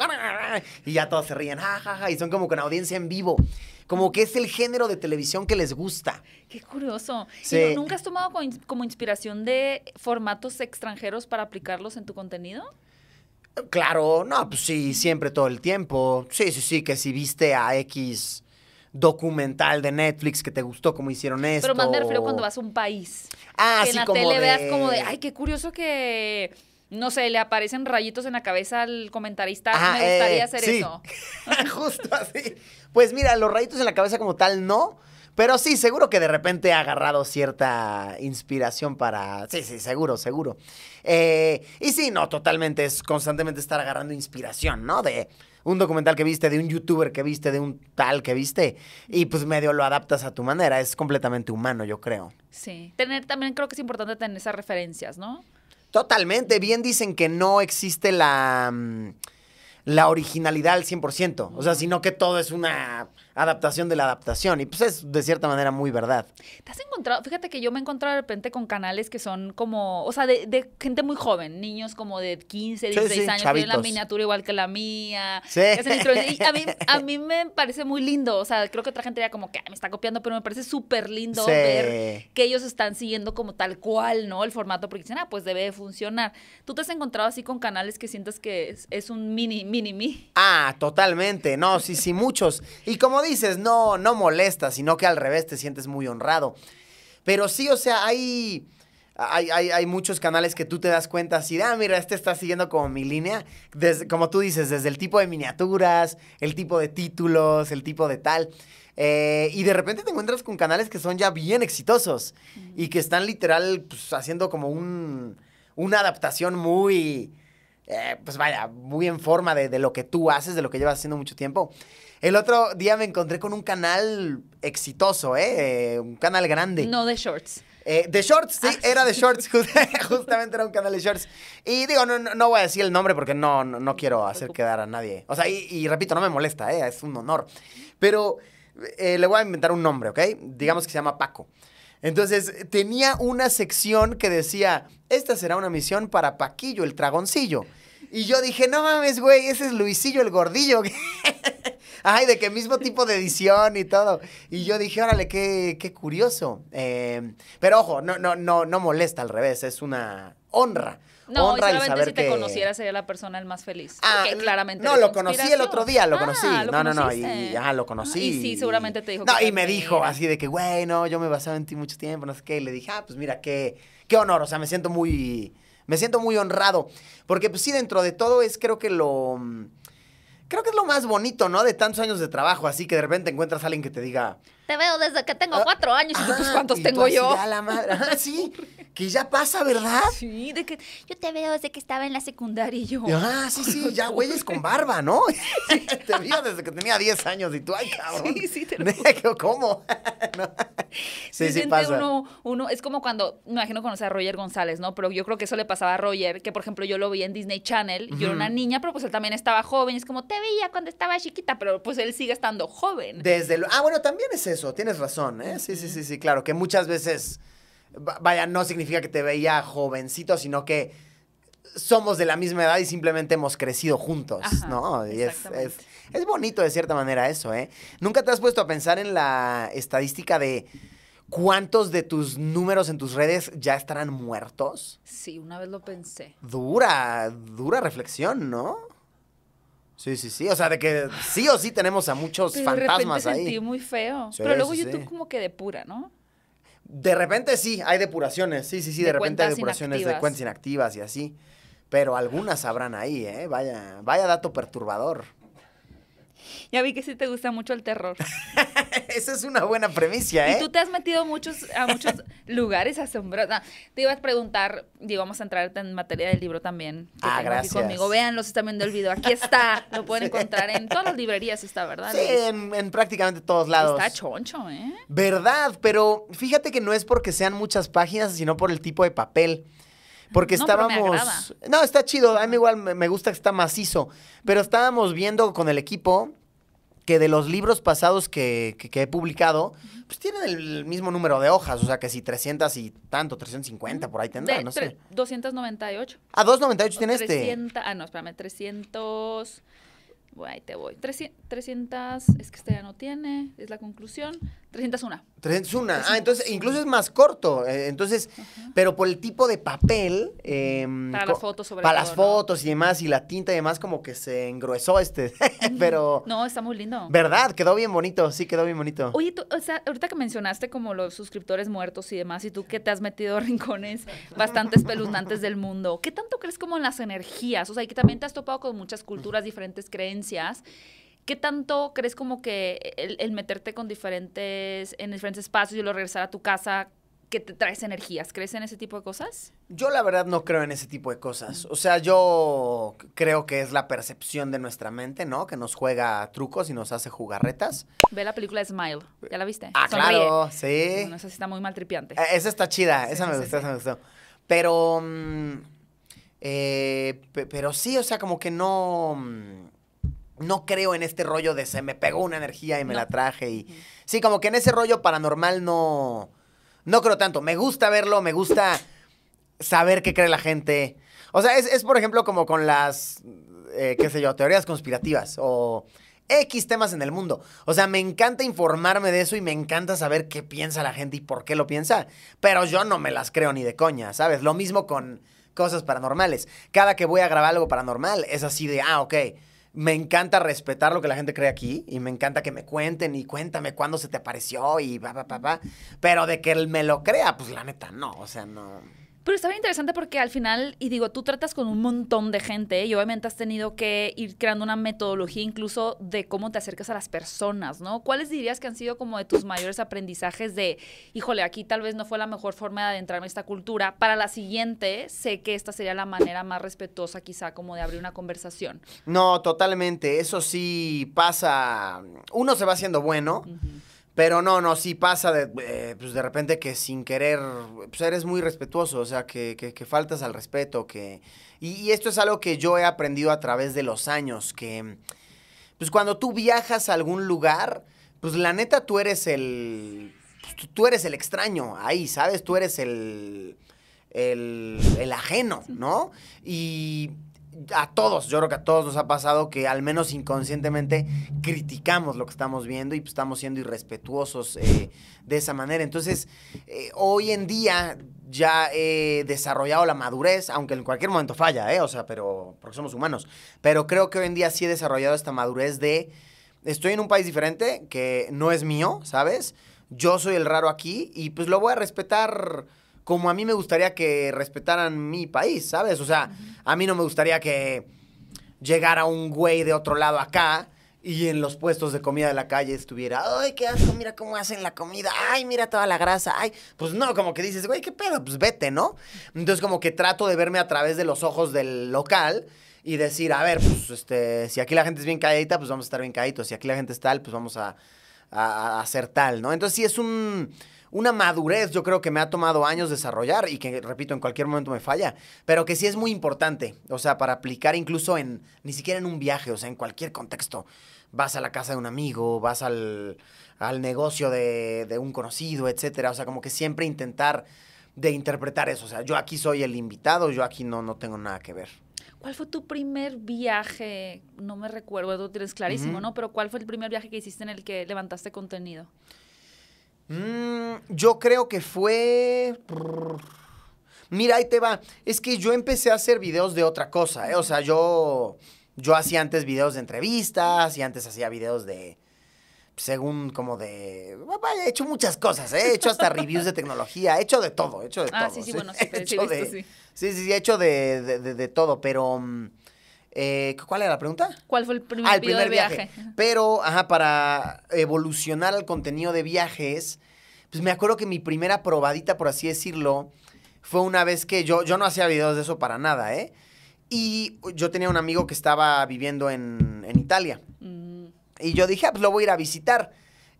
y ya todos se ríen, ja, ja, ja, y son como con audiencia en vivo. Como que es el género de televisión que les gusta. Qué curioso. ¿Y Sí. nunca has tomado co- como inspiración de formatos extranjeros para aplicarlos en tu contenido? Claro, no, pues sí, siempre todo el tiempo. Sí, sí, sí, que si viste a X documental de Netflix que te gustó cómo hicieron esto. Pero más me refiero cuando vas a un país. Ah, que sí, en la como tele de... veas como de, ay, qué curioso que, no sé, le aparecen rayitos en la cabeza al comentarista. Me gustaría eh, hacer sí. eso. Justo así. Pues mira, los rayitos en la cabeza como tal no, pero sí, seguro que de repente ha agarrado cierta inspiración para... Sí, sí, seguro, seguro. Eh, y sí, no, totalmente, es constantemente estar agarrando inspiración, ¿no? De un documental que viste, de un youtuber que viste, de un tal que viste, y pues medio lo adaptas a tu manera, es completamente humano, yo creo. Sí. Tener, también creo que es importante tener esas referencias, ¿no? Totalmente, bien dicen que no existe la, mm, la originalidad al 100%, o sea, sino que todo es una adaptación de la adaptación, y pues es de cierta manera muy verdad. ¿Te has encontrado? Fíjate que yo me he encontrado de repente con canales que son como, o sea, de, de gente muy joven, niños como de 15, Sí, 16 sí, años, que tienen la miniatura igual que la mía. Sí. y a mí, a mí me parece muy lindo, o sea, creo que otra gente ya como que "Ay, me está copiando, pero me parece súper lindo Sí. ver que ellos están siguiendo como tal cual, ¿no? El formato, porque dicen, ah, pues debe de funcionar. ¿Tú te has encontrado así con canales que sientas que es, es un mini, mini me? Ah, totalmente, no, sí, sí, muchos. Y como dices, no, no molesta, sino que al revés te sientes muy honrado. Pero sí, o sea, hay, hay, hay, muchos canales que tú te das cuenta así, ah, mira, este está siguiendo como mi línea, desde, como tú dices, desde el tipo de miniaturas, el tipo de títulos, el tipo de tal. Eh, y de repente te encuentras con canales que son ya bien exitosos y que están literal pues, haciendo como un, una adaptación muy, eh, pues vaya, muy en forma de lo que tú haces, de lo que llevas haciendo mucho tiempo. El otro día me encontré con un canal exitoso, ¿eh? Eh, un canal grande. No de shorts. Eh, de Shorts, sí, Ah. era de Shorts, ju- justamente era un canal de Shorts. Y digo, no, no, no voy a decir el nombre porque no, no, no quiero hacer quedar a nadie. O sea, y, y repito, no me molesta, ¿eh? es un honor. Pero eh, le voy a inventar un nombre, ¿ok? Digamos que se llama Paco. Entonces, tenía una sección que decía, esta será una misión para Paquillo, el dragoncillo. Y yo dije, no mames, güey, ese es Luisillo el gordillo. Ay, de qué mismo tipo de edición y todo. Y yo dije, órale, qué, qué curioso. Eh, pero ojo, no, no, no, no molesta al revés, es una honra. No, honra y solamente saber si te que- conociera sería la persona el más feliz. Ah, claramente no, lo conocí el otro día, lo conocí. Ah, ¿lo no, no, no, y ah, lo conocí. Y sí, seguramente te dijo No, que y me dijo así de que, güey, no, yo me basaba en ti mucho tiempo, no sé qué. Y le dije, ah, pues mira, qué, qué honor, o sea, me siento muy, me siento muy honrado. Porque, pues sí, dentro de todo es, creo que lo, creo que es lo más bonito, ¿no? De tantos años de trabajo, así que de repente encuentras a alguien que te diga, Te veo desde que tengo Ah, cuatro años y tú, pues, "Ah", ¿cuántos tengo así, yo? "A la madre, ah, sí, que ya pasa, ¿verdad? Sí, de que yo te veo desde que estaba en la secundaria y yo. Ah, sí, sí, ya güeyes con barba, ¿no? te vio desde que tenía 10 años y tú, ay, cabrón. Sí, sí, te lo ¿Cómo? No. Sí, sí, pasa. Uno, uno, es como cuando, me imagino conocer a Roger González, ¿no? Pero yo creo que eso le pasaba a Roger, que por ejemplo yo lo veía en Disney Channel, yo era una niña, pero pues él también estaba joven, es como, te veía cuando estaba chiquita, pero pues él sigue estando joven. Desde lo- Ah, bueno, también es eso, tienes razón, ¿eh? Sí, sí, sí, sí, claro, que muchas veces, va- vaya, no significa que te veía jovencito, sino que somos de la misma edad y simplemente hemos crecido juntos, Ajá, ¿no? Y es, exactamente. es, es bonito de cierta manera eso, ¿eh? ¿Nunca te has puesto a pensar en la estadística de cuántos de tus números en tus redes ya estarán muertos? Sí, una vez lo pensé. Dura, dura reflexión, ¿no? Sí, sí, sí. O sea, de que sí o sí tenemos a muchos Pero de repente fantasmas ahí. sentí muy feo. Sí, pero luego sí, YouTube sí. como que depura, ¿no? De repente sí, hay depuraciones. Sí, sí, sí, de, De repente hay depuraciones de cuentas inactivas y así. Pero algunas habrán ahí, ¿eh? Vaya, vaya dato perturbador. Ya vi que sí te gusta mucho el terror. Esa es una buena premisa, ¿eh? Y tú te has metido muchos, a muchos lugares asombrosos. Ah, te iba a preguntar, digo, vamos a entrar en materia del libro también. que Ah, tengo aquí gracias. conmigo. Véanlo, si están viendo el video. Aquí está. Lo pueden encontrar en todas las librerías, está, ¿verdad? Sí, en, en prácticamente todos lados. Está choncho, ¿eh? Verdad, pero fíjate que no es porque sean muchas páginas, sino por el tipo de papel. Porque No, pero me estábamos. No, está chido. A mí igual me gusta que está macizo. Pero estábamos viendo con el equipo que de los libros pasados que, que- que he publicado, pues tienen el mismo número de hojas. O sea, que si 300 y tanto, 350 por ahí tendrá, De no sé. 298. Ah, 298 tiene este. 300, ah, no, espérame, 300. Bueno, ahí te voy. 300, 300, es que este ya no tiene, es la conclusión. 301. 301. Ah, entonces incluso es más corto. eh, entonces, pero por el tipo de papel. em, Para las fotos, sobre Para todo, las ¿no? fotos y demás, y la tinta y demás, como que se engruesó este. pero. No, está muy lindo. ¿Verdad? Quedó bien bonito. Sí, quedó bien bonito. Oye, tú, o sea, ahorita que mencionaste como los suscriptores muertos y demás, y tú que te has metido a rincones bastante espeluznantes del mundo, ¿qué tanto crees como en las energías? O sea, y que también te has topado con muchas culturas, diferentes creencias. ¿Qué tanto crees como que el, el meterte con diferentes, en diferentes espacios y luego regresar a tu casa, que te traes energías? ¿Crees en ese tipo de cosas? Yo la verdad no creo en ese tipo de cosas. O sea, yo creo que es la percepción de nuestra mente, ¿no? Que nos juega trucos y nos hace jugarretas. Ve la película Smile. ¿Ya la viste? Ah, Sonríe. claro, sí. Bueno, esa sí está muy maltripiante. Eh, Esa está chida, Sí, esa me sí, gustó, sí. esa me gustó. Pero, mm, eh, pe- pero sí, o sea, como que no, mm, no creo en este rollo de se me pegó una energía y me No. la traje. Y, sí, como que en ese rollo paranormal no, no creo tanto. Me gusta verlo, me gusta saber qué cree la gente. O sea, es, es, por ejemplo como con las, eh, qué sé yo, teorías conspirativas o X temas en el mundo. O sea, me encanta informarme de eso y me encanta saber qué piensa la gente y por qué lo piensa. Pero yo no me las creo ni de coña, ¿sabes? Lo mismo con cosas paranormales. Cada que voy a grabar algo paranormal es así de, ah, ok. Me encanta respetar lo que la gente cree aquí y me encanta que me cuenten y cuéntame cuándo se te apareció y va, va, va, va. Pero de que él me lo crea, pues la neta no, o sea, no. Pero está bien interesante porque al final, y digo, tú tratas con un montón de gente y obviamente has tenido que ir creando una metodología incluso de cómo te acercas a las personas, ¿no? ¿Cuáles dirías que han sido como de tus mayores aprendizajes de, híjole, aquí tal vez no fue la mejor forma de adentrarme a esta cultura, para la siguiente sé que esta sería la manera más respetuosa quizá como de abrir una conversación? No, totalmente. Eso sí pasa. Uno se va haciendo bueno, pero no, no, sí pasa de, eh, pues de repente que sin querer, pues eres muy respetuoso, o sea, que, que- faltas al respeto, que... Y, esto es algo que yo he aprendido a través de los años, que pues cuando tú viajas a algún lugar, pues la neta tú eres el, pues, tú- tú eres el extraño ahí, ¿sabes? Tú eres el, el, el ajeno, ¿no? Y a todos, yo creo que a todos nos ha pasado que al menos inconscientemente criticamos lo que estamos viendo y pues, estamos siendo irrespetuosos eh, de esa manera. Entonces, eh, hoy en día ya he desarrollado la madurez, aunque en cualquier momento falla, ¿eh? O sea, pero porque somos humanos. Pero creo que hoy en día sí he desarrollado esta madurez de estoy en un país diferente que no es mío, ¿sabes? Yo soy el raro aquí y pues lo voy a respetar como a mí me gustaría que respetaran mi país, ¿sabes? O sea, a mí no me gustaría que llegara un güey de otro lado acá y en los puestos de comida de la calle estuviera, ay, qué asco, mira cómo hacen la comida, ay, mira toda la grasa, ay, pues no, como que dices, güey, qué pedo, pues vete, ¿no? Entonces como que trato de verme a través de los ojos del local y decir, a ver, pues este, si aquí la gente es bien calladita, pues vamos a estar bien calladitos, si aquí la gente es tal, pues vamos a, a- a hacer tal, ¿no? Entonces sí es un, una madurez, yo creo que me ha tomado años desarrollar y que, repito, en cualquier momento me falla, pero que sí es muy importante, o sea, para aplicar incluso en, ni siquiera en un viaje, o sea, en cualquier contexto. Vas a la casa de un amigo, vas al, al negocio de, de un conocido, etcétera, o sea, como que siempre intentar de interpretar eso, o sea, yo aquí soy el invitado, yo aquí no, no tengo nada que ver. ¿Cuál fue tu primer viaje? No me recuerdo, tú tienes clarísimo. ¿no? Pero ¿cuál fue el primer viaje que hiciste en el que levantaste contenido? Mm, yo creo que fue. Mira, ahí te va. Es que yo empecé a hacer videos de otra cosa, ¿eh? O sea, yo. Yo hacía antes videos de entrevistas y antes hacía videos de. Según como de. Vaya, he hecho muchas cosas, ¿eh? He hecho hasta reviews de tecnología, he hecho de todo, he hecho de Ah, todo. sí, sí, bueno, sí, He hecho de- sí. Sí, sí, sí, he hecho de, de- de- de todo, pero. mm, eh, ¿Cuál era la pregunta? ¿Cuál fue el primer, Ah, el video primer de viaje. viaje? Pero, ajá, para evolucionar al contenido de viajes, pues me acuerdo que mi primera probadita, por así decirlo, fue una vez que yo, yo no hacía videos de eso para nada, ¿eh? Y yo tenía un amigo que estaba viviendo en, en Italia. Mm, Y yo dije, ah, pues lo voy a ir a visitar.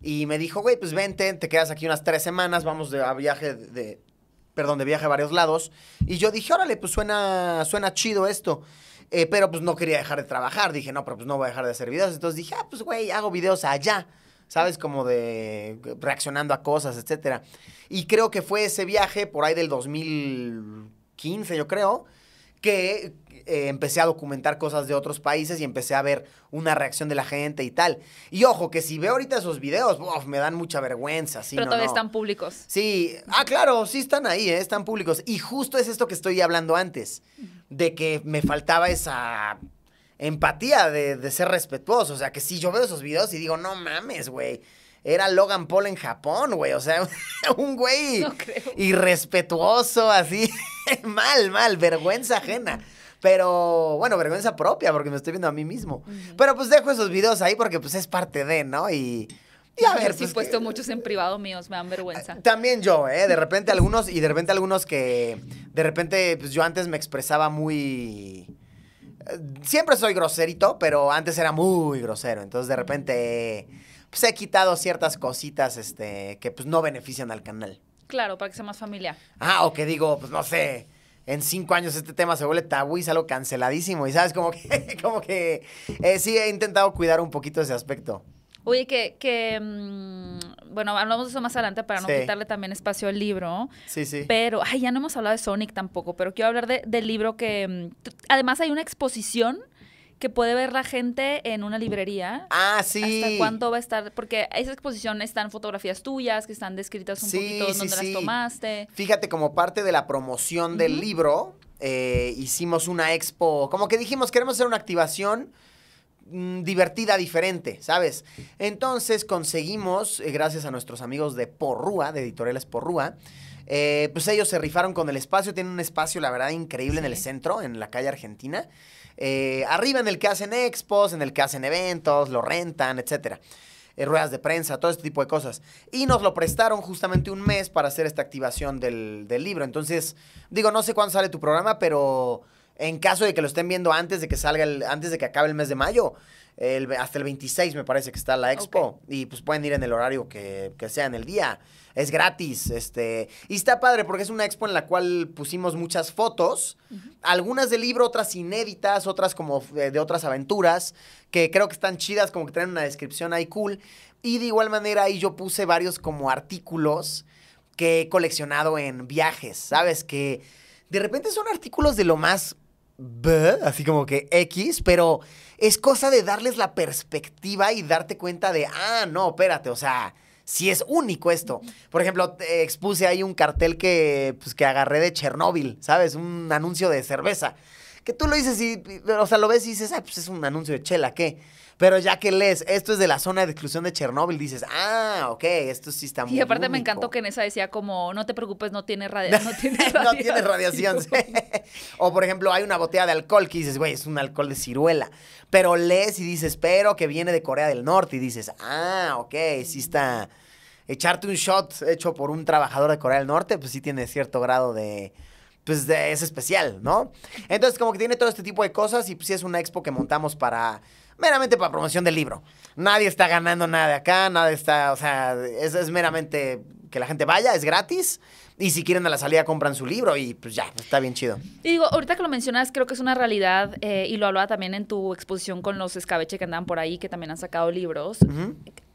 Y me dijo, güey, pues vente, te quedas aquí unas tres semanas, vamos de, a viaje de, perdón, de viaje a varios lados. Y yo dije, órale, pues suena, suena chido esto. Eh, pero pues no quería dejar de trabajar. Dije, no, pero pues no voy a dejar de hacer videos. Entonces dije, ah, pues güey, hago videos allá. ¿Sabes? Como de reaccionando a cosas, etcétera. Y creo que fue ese viaje por ahí del 2015, yo creo, que eh, empecé a documentar cosas de otros países y empecé a ver una reacción de la gente y tal. Y ojo, que si veo ahorita esos videos, uf, me dan mucha vergüenza. Sí, pero no, todavía no. están públicos. Sí, ah, claro, sí están ahí, ¿eh? están públicos. Y justo es esto que estoy hablando antes, de que me faltaba esa empatía de, de ser respetuoso. O sea, que si yo veo esos videos y digo, no mames, güey. Era Logan Paul en Japón, güey. O sea, un güey No irrespetuoso, así. mal, mal, vergüenza ajena. Pero, bueno, vergüenza propia, porque me estoy viendo a mí mismo. Pero pues dejo esos videos ahí porque pues es parte de, ¿no? Y, y a ver, sí, pues, he puesto que- muchos en privado míos, me dan vergüenza. también yo, ¿eh? De repente algunos, y de repente algunos que, de repente, pues yo antes me expresaba muy... eh, Siempre soy groserito, pero antes era muy grosero. Entonces, de repente, pues he quitado ciertas cositas, este, que pues no benefician al canal. Claro, para que sea más familiar. Ah, o que digo, pues no sé, en cinco años este tema se vuelve tabú y es algo canceladísimo. Y sabes, como que, como que, eh, sí he intentado cuidar un poquito ese aspecto. Oye, que, que mm, bueno, hablamos de eso más adelante para no Sí. quitarle también espacio al libro. Sí, sí. Pero, ay, ya no hemos hablado de Sonic tampoco, pero quiero hablar de- del libro que... mm, Además hay una exposición que puede ver la gente en una librería. Ah, sí. ¿Hasta cuánto va a estar? Porque esa exposición están fotografías tuyas que están descritas un Sí, poquito sí, donde sí. las tomaste. Fíjate, como parte de la promoción del libro, eh, hicimos una expo, como que dijimos, queremos hacer una activación divertida, diferente, ¿sabes? Entonces conseguimos, eh, gracias a nuestros amigos de Porrúa, de Editoriales Porrúa, eh, pues ellos se rifaron con el espacio, tienen un espacio, la verdad, increíble en el centro, en la calle Argentina. Eh, arriba en el que hacen expos, en el que hacen eventos, lo rentan, etcétera. Eh, ruedas de prensa, todo este tipo de cosas. Y nos lo prestaron justamente un mes para hacer esta activación del, del libro. Entonces, digo, no sé cuándo sale tu programa, pero En caso de que lo estén viendo antes de que salga el, antes de que acabe el mes de mayo, el- hasta el 26 me parece que está la expo. Y pues pueden ir en el horario que, que sea en el día. Es gratis, este. Y está padre porque es una expo en la cual pusimos muchas fotos. Algunas del libro, otras inéditas, otras como de, de otras aventuras. Que creo que están chidas, como que traen una descripción ahí cool. Y de igual manera ahí yo puse varios como artículos que he coleccionado en viajes, ¿sabes? Que de repente son artículos de lo más... bleh, así como que X, pero es cosa de darles la perspectiva y darte cuenta de, ah, no, espérate, o sea, sí es único esto. Por ejemplo, te expuse ahí un cartel que, pues, que agarré de Chernóbil, ¿sabes? Un anuncio de cerveza. Que tú lo dices y- o sea, lo ves y dices, ah, pues es un anuncio de chela, ¿qué? Pero ya que lees, esto es de la zona de exclusión de Chernóbil, dices, ah, ok, esto sí está muy Y aparte me único". encantó que en esa decía como, no te preocupes, no tiene radiación. No tiene no radiación. tiene radiación. sí. o por ejemplo, hay una botella de alcohol que dices, güey, es un alcohol de ciruela. Pero lees y dices, pero que viene de Corea del Norte. Y dices, ah, ok, sí está. Echarte un shot hecho por un trabajador de Corea del Norte, pues sí tiene cierto grado de. Pues de, es especial, ¿no? Entonces, como que tiene todo este tipo de cosas y pues sí es una expo que montamos para. Meramente para promoción del libro. Nadie está ganando nada de acá, nada está. O sea, es, es meramente que la gente vaya, es gratis. Y si quieren a la salida compran su libro y pues ya, está bien chido. Y digo, ahorita que lo mencionas, creo que es una realidad, eh, y lo hablaba también en tu exposición con los escabeche que andan por ahí, que también han sacado libros.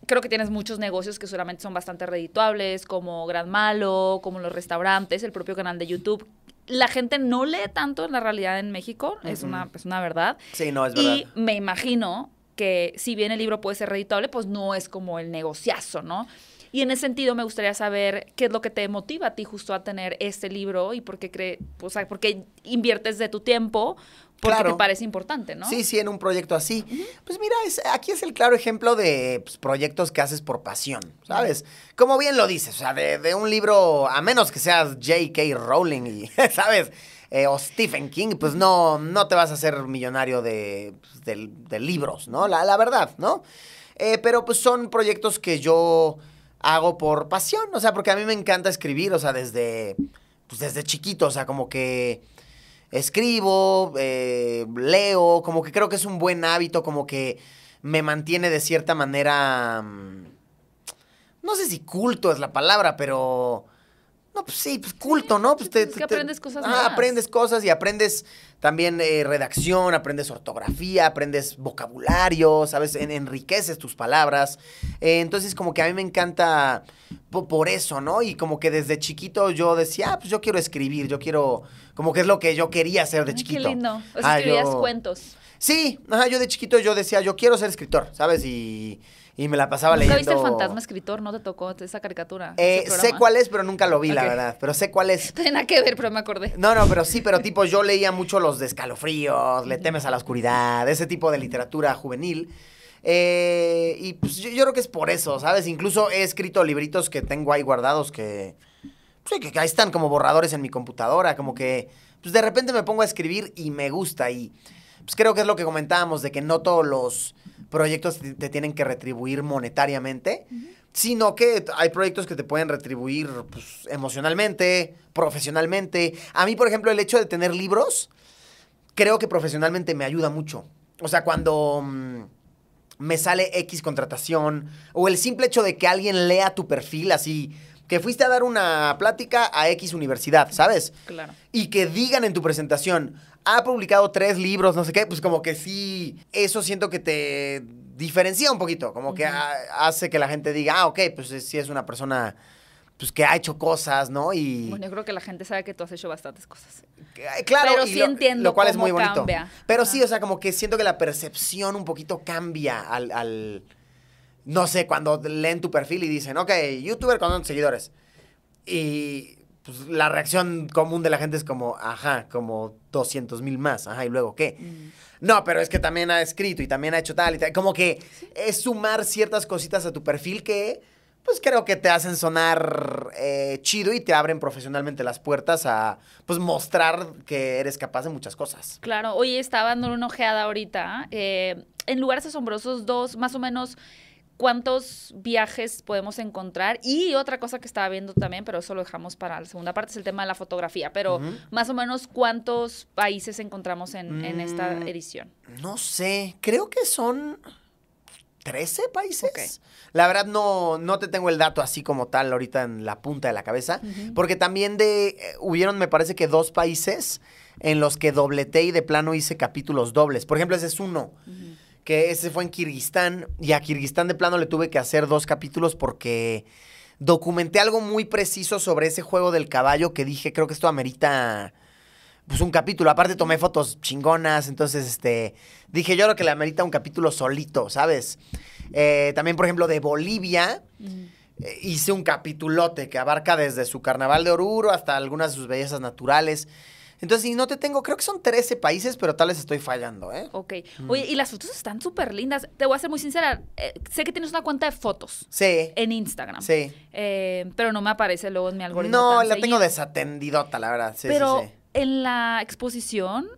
Creo que tienes muchos negocios que solamente son bastante redituables, como Gran Malo, como los restaurantes, el propio canal de YouTube. La gente no lee tanto en la realidad en México, es, una, es una verdad. Sí, no, es verdad. Y me imagino que si bien el libro puede ser redituable, pues no es como el negociazo, ¿no? Y en ese sentido me gustaría saber qué es lo que te motiva a ti justo a tener este libro y por qué, cree, o sea, por qué inviertes de tu tiempo, porque Claro. te parece importante, ¿no? Sí, sí, en un proyecto así. Pues mira, es- aquí es el claro ejemplo de pues, proyectos que haces por pasión, ¿sabes? Como bien lo dices, o sea, de, de un libro, a menos que seas J.K. Rowling y, ¿sabes? Eh, o Stephen King, pues no, no te vas a hacer millonario de, pues, de libros, ¿no? La, la verdad, ¿no? Eh, pero pues son proyectos que yo hago por pasión, o sea, porque a mí me encanta escribir, o sea, desde, pues desde chiquito, o sea, como que escribo, eh, leo, como que creo que es un buen hábito, como que me mantiene de cierta manera, mm, no sé si culto es la palabra, pero... No, pues sí, pues culto, ¿no? Pues pues es que aprendes cosas nuevas. aprendes cosas y aprendes también eh, redacción, aprendes ortografía, aprendes vocabulario, ¿sabes? En- enriqueces tus palabras. Eh, entonces, como que a mí me encanta po- por eso, ¿no? Y como que desde chiquito yo decía, ah, pues yo quiero escribir, yo quiero, como que es lo que yo quería hacer de Ay, chiquito. Qué lindo. O sea, Ah, escribías yo- cuentos. Sí, ajá, yo de chiquito yo decía, yo quiero ser escritor, ¿sabes? Y, y me la pasaba ¿Nunca leyendo. viste el fantasma escritor? ¿No te tocó esa caricatura? Eh, sé cuál es, pero nunca lo vi, la verdad. Pero sé cuál es. Tiene nada que ver, pero me acordé. No, no, pero sí, pero tipo, yo leía mucho los de escalofríos, le temes a la oscuridad, ese tipo de literatura juvenil. Eh, y pues yo, yo creo que es por eso, ¿sabes? Incluso he escrito libritos que tengo ahí guardados que, pues, que, que ahí están como borradores en mi computadora, como que, pues de repente me pongo a escribir y me gusta. Y pues creo que es lo que comentábamos, de que no todos los proyectos te, te tienen que retribuir monetariamente, sino que hay proyectos que te pueden retribuir pues, emocionalmente, profesionalmente. A mí, por ejemplo, el hecho de tener libros, creo que profesionalmente me ayuda mucho. O sea, cuando mm, me sale X contratación o el simple hecho de que alguien lea tu perfil así, que fuiste a dar una plática a X universidad, ¿sabes? Claro. y que digan en tu presentación, ha publicado tres libros, no sé qué, pues como que sí, eso siento que te diferencia un poquito, como que hace que la gente diga, ah, ok, pues es- sí es una persona pues que ha hecho cosas, ¿no? Y Bueno, yo creo que la gente sabe que tú has hecho bastantes cosas. eh, claro, Pero sí lo, entiendo lo cual es muy bonito. cambia. Pero sí, o sea, como que siento que la percepción un poquito cambia al, al- no sé, cuando leen tu perfil y dicen, ok, youtuber con tantos seguidores. Y pues la reacción común de la gente es como, ajá, como 200 mil más, ajá, y luego qué. Mm. No, pero es que también ha escrito y también ha hecho tal y tal. Como que es sumar ciertas cositas a tu perfil que, pues creo que te hacen sonar eh, chido y te abren profesionalmente las puertas a, pues, mostrar que eres capaz de muchas cosas. Claro, oye, estaba dando una ojeada ahorita. eh, en Lugares Asombrosos 2, más o menos, cuántos viajes podemos encontrar. Y otra cosa que estaba viendo también, pero eso lo dejamos para la segunda parte, es el tema de la fotografía. Pero más o menos cuántos países encontramos en, en esta Mm. edición. No sé, creo que son 13 países. La verdad no, no te tengo el dato así como tal ahorita en la punta de la cabeza, porque también de eh, hubieron me parece que dos países en los que dobleté y de plano hice capítulos dobles. Por ejemplo, ese es uno, que ese fue en Kirguistán y a Kirguistán de plano le tuve que hacer dos capítulos porque documenté algo muy preciso sobre ese juego del caballo que dije, creo que esto amerita pues un capítulo. Aparte tomé fotos chingonas, entonces este dije yo creo que le amerita un capítulo solito, ¿sabes? Eh, también, por ejemplo, de Bolivia eh, hice un capitulote que abarca desde su carnaval de Oruro hasta algunas de sus bellezas naturales. Entonces, si no te tengo, creo que son 13 países, pero tal vez estoy fallando, ¿eh? Ok. Oye, y las fotos están súper lindas. Te voy a ser muy sincera. eh, sé que tienes una cuenta de fotos Sí, en Instagram. sí. Eh, pero no me aparece luego en mi algoritmo. No, la tengo desatendidota, la verdad. Sí, pero sí, sí. en la exposición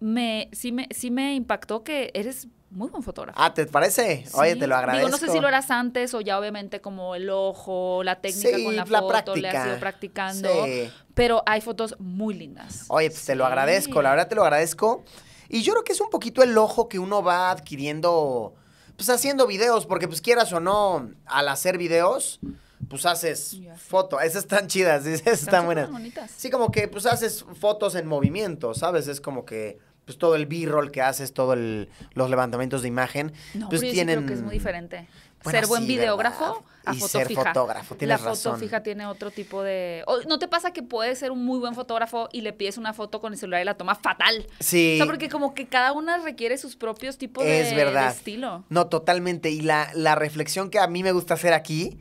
me sí me sí me impactó que eres muy buen fotógrafo. Ah, ¿te parece? Oye, te lo agradezco. Digo, no sé si lo eras antes o ya obviamente como el ojo, la técnica Sí, con la, la foto, le has práctica. ido practicando. Sí. Pero hay fotos muy lindas. Oye, pues te lo agradezco, la verdad te lo agradezco. Y yo creo que es un poquito el ojo que uno va adquiriendo, pues haciendo videos, porque pues quieras o no, al hacer videos, pues haces Ya sé. foto. Esas están chidas, esas están, súper buenas. bonitas. Sí, como que pues haces fotos en movimiento, ¿sabes? Es como que pues todo el B-roll que haces, todos los levantamientos de imagen, No, pues pero yo sí tienen... creo que es muy diferente. Bueno, ser buen sí, videógrafo ¿verdad? a Y foto ser fija. fotógrafo, La tienes foto razón. fija tiene otro tipo de... o, ¿No te pasa que puedes ser un muy buen fotógrafo y le pides una foto con el celular y la toma fatal? Sí. O sea, porque como que cada una requiere sus propios tipos Es de, verdad. de estilo. No, totalmente. Y la, la reflexión que a mí me gusta hacer aquí,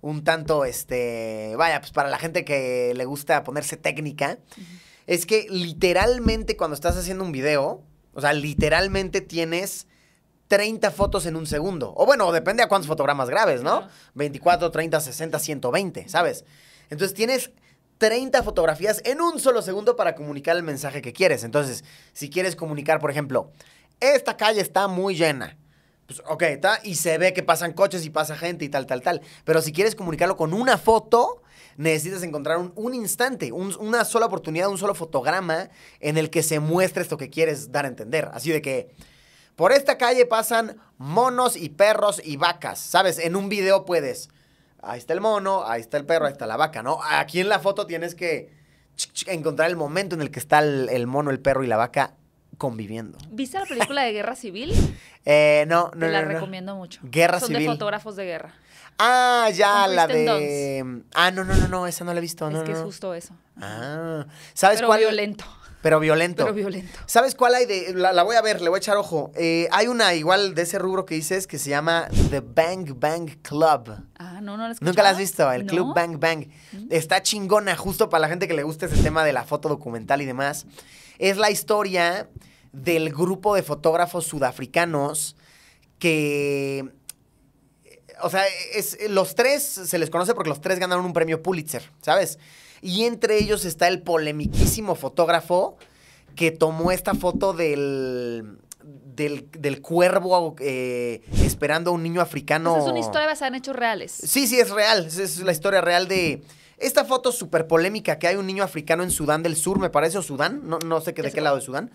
un tanto, este, vaya, pues para la gente que le gusta ponerse técnica, es que literalmente cuando estás haciendo un video, o sea, literalmente tienes 30 fotos en un segundo. O bueno, depende a cuántos fotogramas grabes, ¿no? Claro. 24, 30, 60, 120, ¿sabes? Entonces tienes 30 fotografías en un solo segundo para comunicar el mensaje que quieres. Entonces, si quieres comunicar, por ejemplo, esta calle está muy llena. Pues, ok, está, y se ve que pasan coches y pasa gente y tal, tal, tal. Pero si quieres comunicarlo con una foto, necesitas encontrar un, un instante, un- una sola oportunidad, un solo fotograma en el que se muestre esto que quieres dar a entender. Así de que por esta calle pasan monos y perros y vacas, ¿sabes? En un video puedes, ahí está el mono, ahí está el perro, ahí está la vaca, ¿no? Aquí en la foto tienes que encontrar el momento en el que está el, el mono, el perro y la vaca conviviendo. ¿Viste la película de Guerra Civil? Eh, no, no, Te la no, no. recomiendo mucho. Guerra Son Civil. de fotógrafos de guerra. Ah, ya, la de... Ah, no, no, no, no, esa no la he visto, no, es que no, es no. justo eso. Ah, ¿sabes Pero cuál? violento. Pero violento. Pero violento. ¿Sabes cuál hay de.? La, la voy a ver, le voy a echar ojo. Eh, hay una igual de ese rubro que dices que se llama The Bang Bang Club. Ah, no, no la ¿Nunca la has visto? El No. Club Bang Bang. Está chingona, justo para la gente que le gusta ese tema de la foto documental y demás. Es la historia del grupo de fotógrafos sudafricanos que. O sea, es, los tres se les conoce porque los tres ganaron un premio Pulitzer, ¿sabes? Y entre ellos está el polemiquísimo fotógrafo que tomó esta foto del. Del, del cuervo eh, esperando a un niño africano. Esa es una historia basada en hechos reales. Sí, sí, es real. Es, es la historia real de esta foto súper polémica que hay un niño africano en Sudán del Sur, me parece, o Sudán, no, no sé qué, de qué lado de Sudán,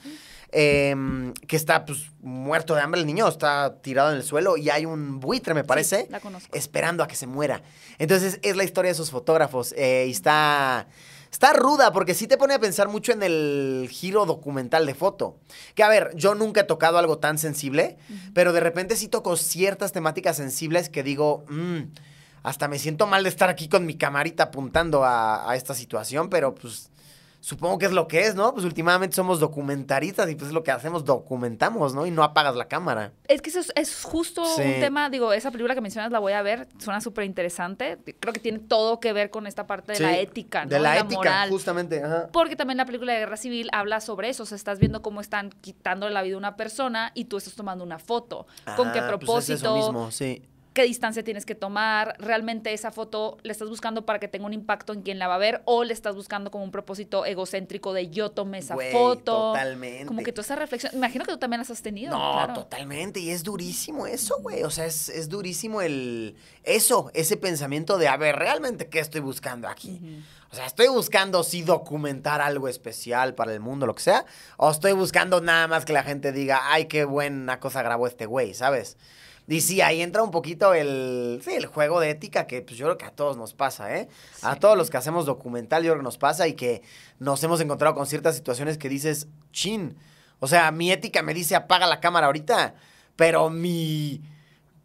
em, que está pues muerto de hambre el niño, está tirado en el suelo y hay un buitre, me parece, Sí, la conozco. esperando a que se muera. Entonces es la historia de esos fotógrafos eh, y está... Está ruda porque sí te pone a pensar mucho en el giro documental de foto. Que a ver, yo nunca he tocado algo tan sensible, pero de repente sí toco ciertas temáticas sensibles que digo, "Mm, hasta me siento mal de estar aquí con mi camarita apuntando a, a esta situación, pero pues supongo que es lo que es, ¿no? Pues últimamente somos documentaristas y pues es lo que hacemos, documentamos, ¿no? Y no apagas la cámara. Es que eso es, es justo Sí. un tema, digo, esa película que mencionas la voy a ver, suena súper interesante. Creo que tiene todo que ver con esta parte de la ética, ¿no? De la, ética, moral. justamente. Ajá. Porque también la película de Guerra Civil habla sobre eso. O sea, estás viendo cómo están quitándole la vida a una persona y tú estás tomando una foto. ¿Con qué Ah, pues es propósito? eso mismo, sí. Qué distancia tienes que tomar, realmente esa foto le estás buscando para que tenga un impacto en quien la va a ver o le estás buscando como un propósito egocéntrico de yo tomé esa Güey, foto. totalmente. Como que toda esa reflexión, imagino que tú también las has tenido. No, claro. totalmente. Y es durísimo eso, güey. O sea, es, es durísimo el. Eso, ese pensamiento de, a ver, realmente qué estoy buscando aquí. O sea, estoy buscando sí documentar algo especial para el mundo, lo que sea. O estoy buscando nada más que la gente diga, ay, qué buena cosa grabó este güey, ¿sabes? Y sí, ahí entra un poquito el, sí, el juego de ética que pues, yo creo que a todos nos pasa, ¿eh? A todos los que hacemos documental yo creo que nos pasa y que nos hemos encontrado con ciertas situaciones que dices, chin. O sea, mi ética me dice apaga la cámara ahorita, pero mi,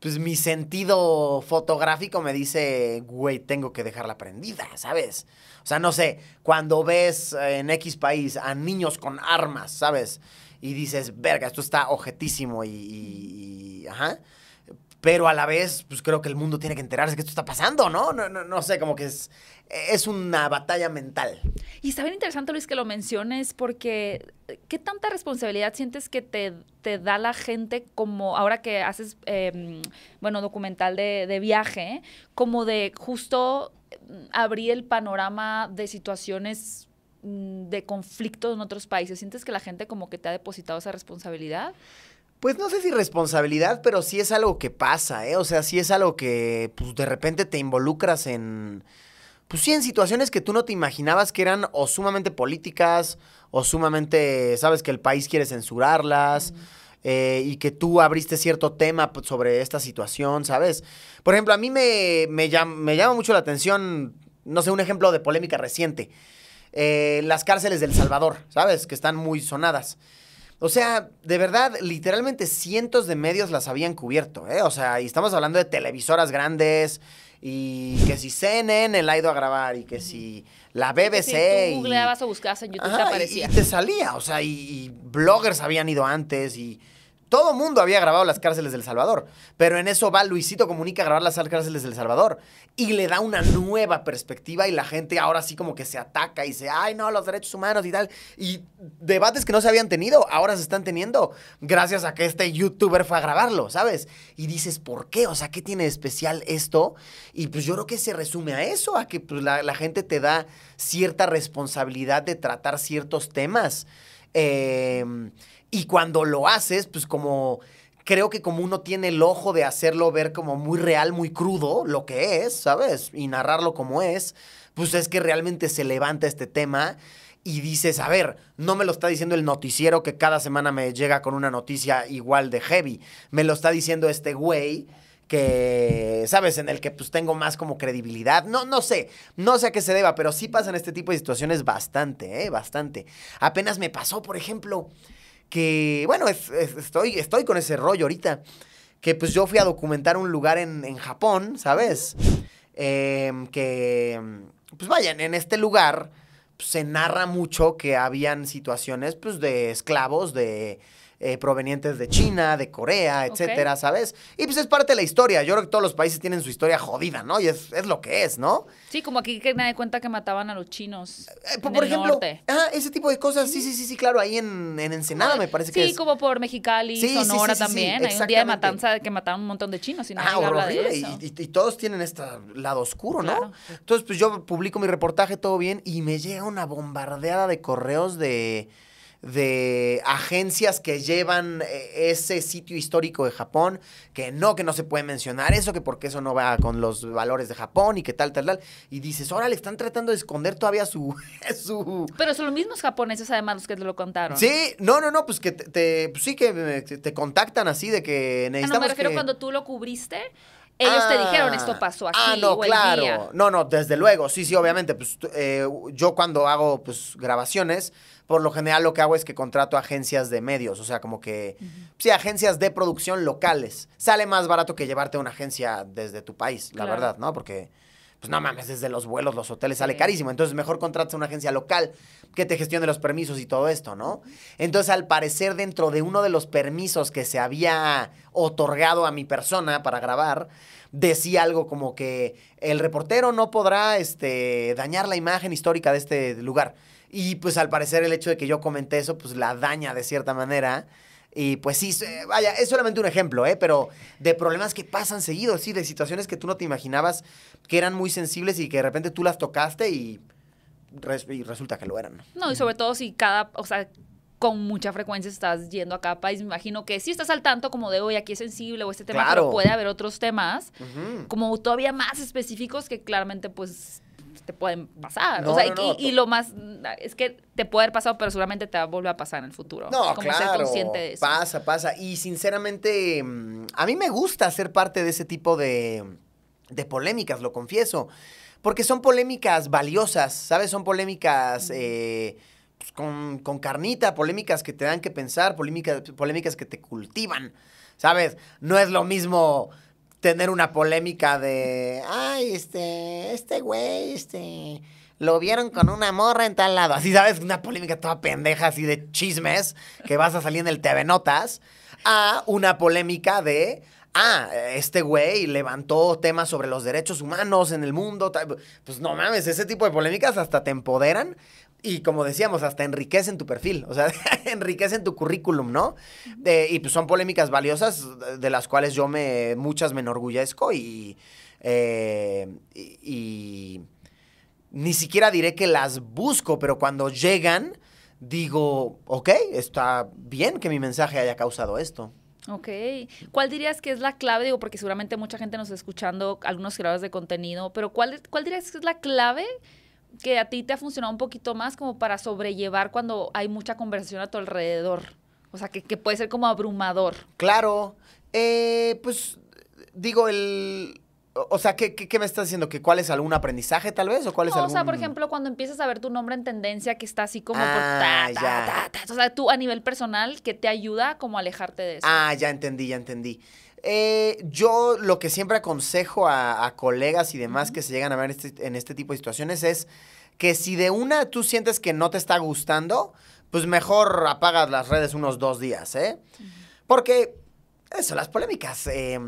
pues mi sentido fotográfico me dice, güey, tengo que dejarla prendida, ¿sabes? O sea, no sé, cuando ves en X país a niños con armas, ¿sabes? Y dices, verga, esto está objetísimo y, y- y- ajá. Pero a la vez, pues creo que el mundo tiene que enterarse que esto está pasando, ¿no? No, no, no sé, como que es, es una batalla mental. Y está bien interesante, Luis, que lo menciones, porque ¿qué tanta responsabilidad sientes que te, te da la gente como ahora que haces, eh, bueno, documental de, de viaje, como de justo eh, abrir el panorama de situaciones mm, de conflicto en otros países? ¿Sientes que la gente como que te ha depositado esa responsabilidad? Pues no sé si responsabilidad, pero sí es algo que pasa, ¿eh? O sea, sí es algo que pues, de repente te involucras en. Pues sí, en situaciones que tú no te imaginabas que eran o sumamente políticas, o sumamente, sabes, que el país quiere censurarlas, eh, y que tú abriste cierto tema pues, sobre esta situación, ¿sabes? Por ejemplo, a mí me, me, llam- me llama mucho la atención, no sé, un ejemplo de polémica reciente. Eh, las cárceles del Salvador, ¿sabes? Que están muy sonadas. O sea, de verdad, literalmente cientos de medios las habían cubierto, ¿eh? O sea, y estamos hablando de televisoras grandes y que si CNN la ha ido a grabar y que si la BBC Si tú y... googleabas o buscabas en YouTube, te Ajá, y- aparecía. Y, te salía, o sea, y, y bloggers habían ido antes y todo mundo había grabado las cárceles del Salvador. Pero en eso va Luisito Comunica a grabar las cárceles del Salvador y le da una nueva perspectiva y la gente ahora sí como que se ataca y dice, ay no, los derechos humanos y tal. Y debates que no se habían tenido, ahora se están teniendo gracias a que este youtuber fue a grabarlo, ¿sabes? Y dices, ¿por qué? O sea, ¿qué tiene de especial esto? Y pues yo creo que se resume a eso, a que pues, la, la gente te da cierta responsabilidad de tratar ciertos temas. Eh, y cuando lo haces, pues como creo que como uno tiene el ojo de hacerlo ver como muy real, muy crudo, lo que es, ¿sabes? Y narrarlo como es, pues es que realmente se levanta este tema y dices, a ver, no me lo está diciendo el noticiero que cada semana me llega con una noticia igual de heavy, me lo está diciendo este güey que, ¿sabes? En el que pues tengo más como credibilidad. No, no sé, no sé a qué se deba, pero sí pasan este tipo de situaciones bastante, ¿eh? Bastante. Apenas me pasó, por ejemplo, que, bueno, es- es- estoy, estoy con ese rollo ahorita, que pues yo fui a documentar un lugar en, en Japón, ¿sabes? Em, que, pues vayan, en este lugar pues, se narra mucho que habían situaciones pues de esclavos, de... eh, provenientes de China, de Corea, etcétera, ¿sabes? Y pues es parte de la historia. Yo creo que todos los países tienen su historia jodida, ¿no? Y es, es lo que es, ¿no? Sí, como aquí que nadie cuenta que mataban a los chinos. Eh, por, en por el ejemplo, norte. ah, ese tipo de cosas, sí, sí, sí, sí, claro, ahí en, en Ensenada me parece que Sí, es. como por Mexicali, Sí, Sonora sí, sí, también. Hay un día de matanza de que mataron un montón de chinos y nadie Ah, habla horrible. de Y, eso. y- y todos tienen este lado oscuro, ¿no? Claro. Entonces, pues yo publico mi reportaje, todo bien, y me llega una bombardeada de correos de, de agencias que llevan eh, ese sitio histórico de Japón, que no, que no se puede mencionar eso, que porque eso no va con los valores de Japón y que tal, tal, tal. Y dices, órale, están tratando de esconder todavía su... su Pero son los mismos japoneses además los que te lo contaron. Sí, no, no, no, pues que te, te- pues sí que me- te, contactan así de que Ah, necesitamos no, me refiero que- cuando tú lo cubriste, ellos te Ah, dijeron esto pasó aquí Ah, no, o el claro. día. No, no, desde luego. Sí, sí, obviamente. Pues eh, yo cuando hago pues grabaciones, por lo general lo que hago es que contrato agencias de medios, o sea, como que sí, agencias de producción locales. Sale más barato que llevarte a una agencia desde tu país, la Claro. verdad, ¿no? Porque pues no mames, desde los vuelos, los hoteles sale carísimo. Entonces mejor contratas a una agencia local que te gestione los permisos y todo esto, ¿no? Entonces al parecer dentro de uno de los permisos que se había otorgado a mi persona para grabar, decía algo como que el reportero no podrá este, dañar la imagen histórica de este lugar. Y pues al parecer el hecho de que yo comenté eso, pues la daña de cierta manera. Y pues sí, vaya, es solamente un ejemplo, ¿eh? Pero de problemas que pasan seguido, sí, de situaciones que tú no te imaginabas que eran muy sensibles y que de repente tú las tocaste y, res- y resulta que lo eran. ¿no? No, y sobre todo si cada, o sea, con mucha frecuencia estás yendo a cada país, me imagino que si estás al tanto como de hoy aquí es sensible o este tema, Claro. pero puede haber otros temas como todavía más específicos que claramente pues te pueden pasar. No, o sea, no, y- no, y, to- lo más es que te puede haber pasado, pero seguramente te va a volver a pasar en el futuro. No, como ser claro. consciente de eso. Pasa, pasa. Y sinceramente, mm, a mí me gusta ser parte de ese tipo de, de polémicas, lo confieso. Porque son polémicas valiosas, ¿sabes? Son polémicas eh, pues, con, con carnita, polémicas que te dan que pensar, polémicas, polémicas que te cultivan, ¿sabes? No es lo mismo tener una polémica de, ay, este, este güey, este, lo vieron con una morra en tal lado. Así, ¿sabes? Una polémica toda pendeja, así de chismes, que vas a salir en el TV Notas, a una polémica de, ah, este güey levantó temas sobre los derechos humanos en el mundo. Pues no mames, ese tipo de polémicas hasta te empoderan. Y como decíamos, hasta enriquecen tu perfil, o sea, enriquecen tu currículum, ¿no? Y pues son polémicas valiosas de las cuales yo me, muchas me enorgullezco y, eh, y ni siquiera diré que las busco, pero cuando llegan, digo, ok, está bien que mi mensaje haya causado esto. Ok. ¿Cuál dirías que es la clave? Digo, porque seguramente mucha gente nos está escuchando, algunos creadores de contenido, pero ¿cuál, ¿cuál dirías que es la clave que a ti te ha funcionado un poquito más como para sobrellevar cuando hay mucha conversación a tu alrededor? O sea, que, que puede ser como abrumador. Claro, eh, pues digo, el... O sea, ¿qué, qué, qué me estás diciendo? ¿Que ¿Cuál es algún aprendizaje tal vez? ¿O cuál es No, algún...? O sea, por ejemplo, cuando empiezas a ver tu nombre en tendencia que está así como por Ah, ta, ta, ya. ta. O sea, tú a nivel personal, que te ayuda como a alejarte de eso? Ah, ya entendí, ya entendí. Eh, yo lo que siempre aconsejo a, a colegas y demás que se llegan a ver este- en este tipo de situaciones es que si de una tú sientes que no te está gustando, pues mejor apagas las redes unos dos días, ¿eh? Porque eso, las polémicas, eh,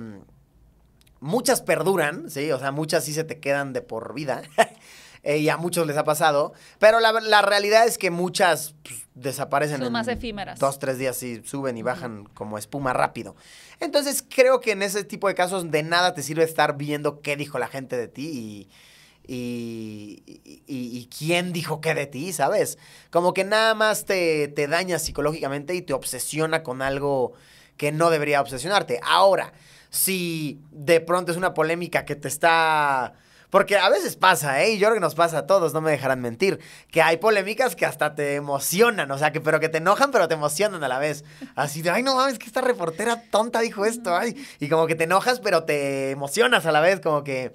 muchas perduran, ¿sí? O sea, muchas sí se te quedan de por vida. eh, y a muchos les ha pasado. Pero la, la realidad es que muchas pues, desaparecen Son en más efímeras. dos, tres días y suben y bajan como espuma rápido. Entonces creo que en ese tipo de casos de nada te sirve estar viendo qué dijo la gente de ti y, y, y- y- y quién dijo qué de ti, ¿sabes? Como que nada más te, te daña psicológicamente y te obsesiona con algo que no debería obsesionarte. Ahora, si de pronto es una polémica que te está... Porque a veces pasa, ¿eh? Y yo creo que nos pasa a todos, no me dejarán mentir. Que hay polémicas que hasta te emocionan, o sea, que pero que te enojan, pero te emocionan a la vez. Así de, ay, no mames, que esta reportera tonta dijo esto, ay. Y como que te enojas, pero te emocionas a la vez, como que...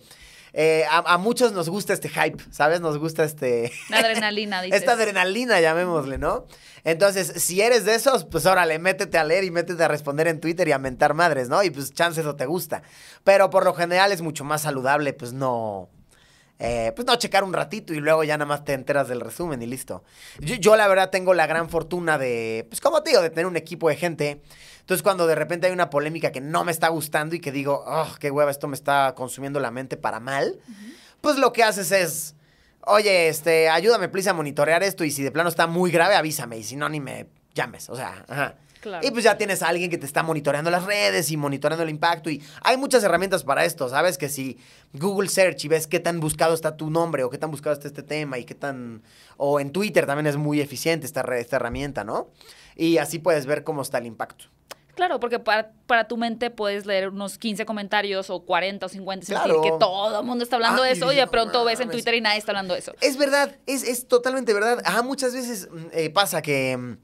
eh, a, a muchos nos gusta este hype, ¿sabes? Nos gusta este... La adrenalina, dices. Esta adrenalina, llamémosle, ¿no? Entonces, si eres de esos, pues órale, métete a leer y métete a responder en Twitter y a mentar madres, ¿no? Y pues chances o te gusta. Pero por lo general es mucho más saludable, pues no. eh, pues no checar un ratito y luego ya nada más te enteras del resumen y listo. Yo, yo, la verdad tengo la gran fortuna de, pues como te digo, de tener un equipo de gente. Entonces cuando de repente hay una polémica que no me está gustando y que digo, oh, qué hueva, esto me está consumiendo la mente para mal, pues lo que haces es, oye, este, ayúdame, please, a monitorear esto y si de plano está muy grave, avísame y si no, ni me llames, o sea, ajá. Claro. Y pues ya tienes a alguien que te está monitoreando las redes y monitoreando el impacto. Y hay muchas herramientas para esto, ¿sabes? Que si Google Search y ves qué tan buscado está tu nombre o qué tan buscado está este tema y qué tan... O en Twitter también es muy eficiente esta, esta herramienta, ¿no? Y así puedes ver cómo está el impacto. Claro, porque para, para tu mente puedes leer unos 15 comentarios o 40 o 50 y sentir Claro. que todo el mundo está hablando de eso y de no pronto ves en. Twitter y nadie está hablando de eso. Es verdad, es, es totalmente verdad. Ajá, muchas veces mm, eh, pasa que mm,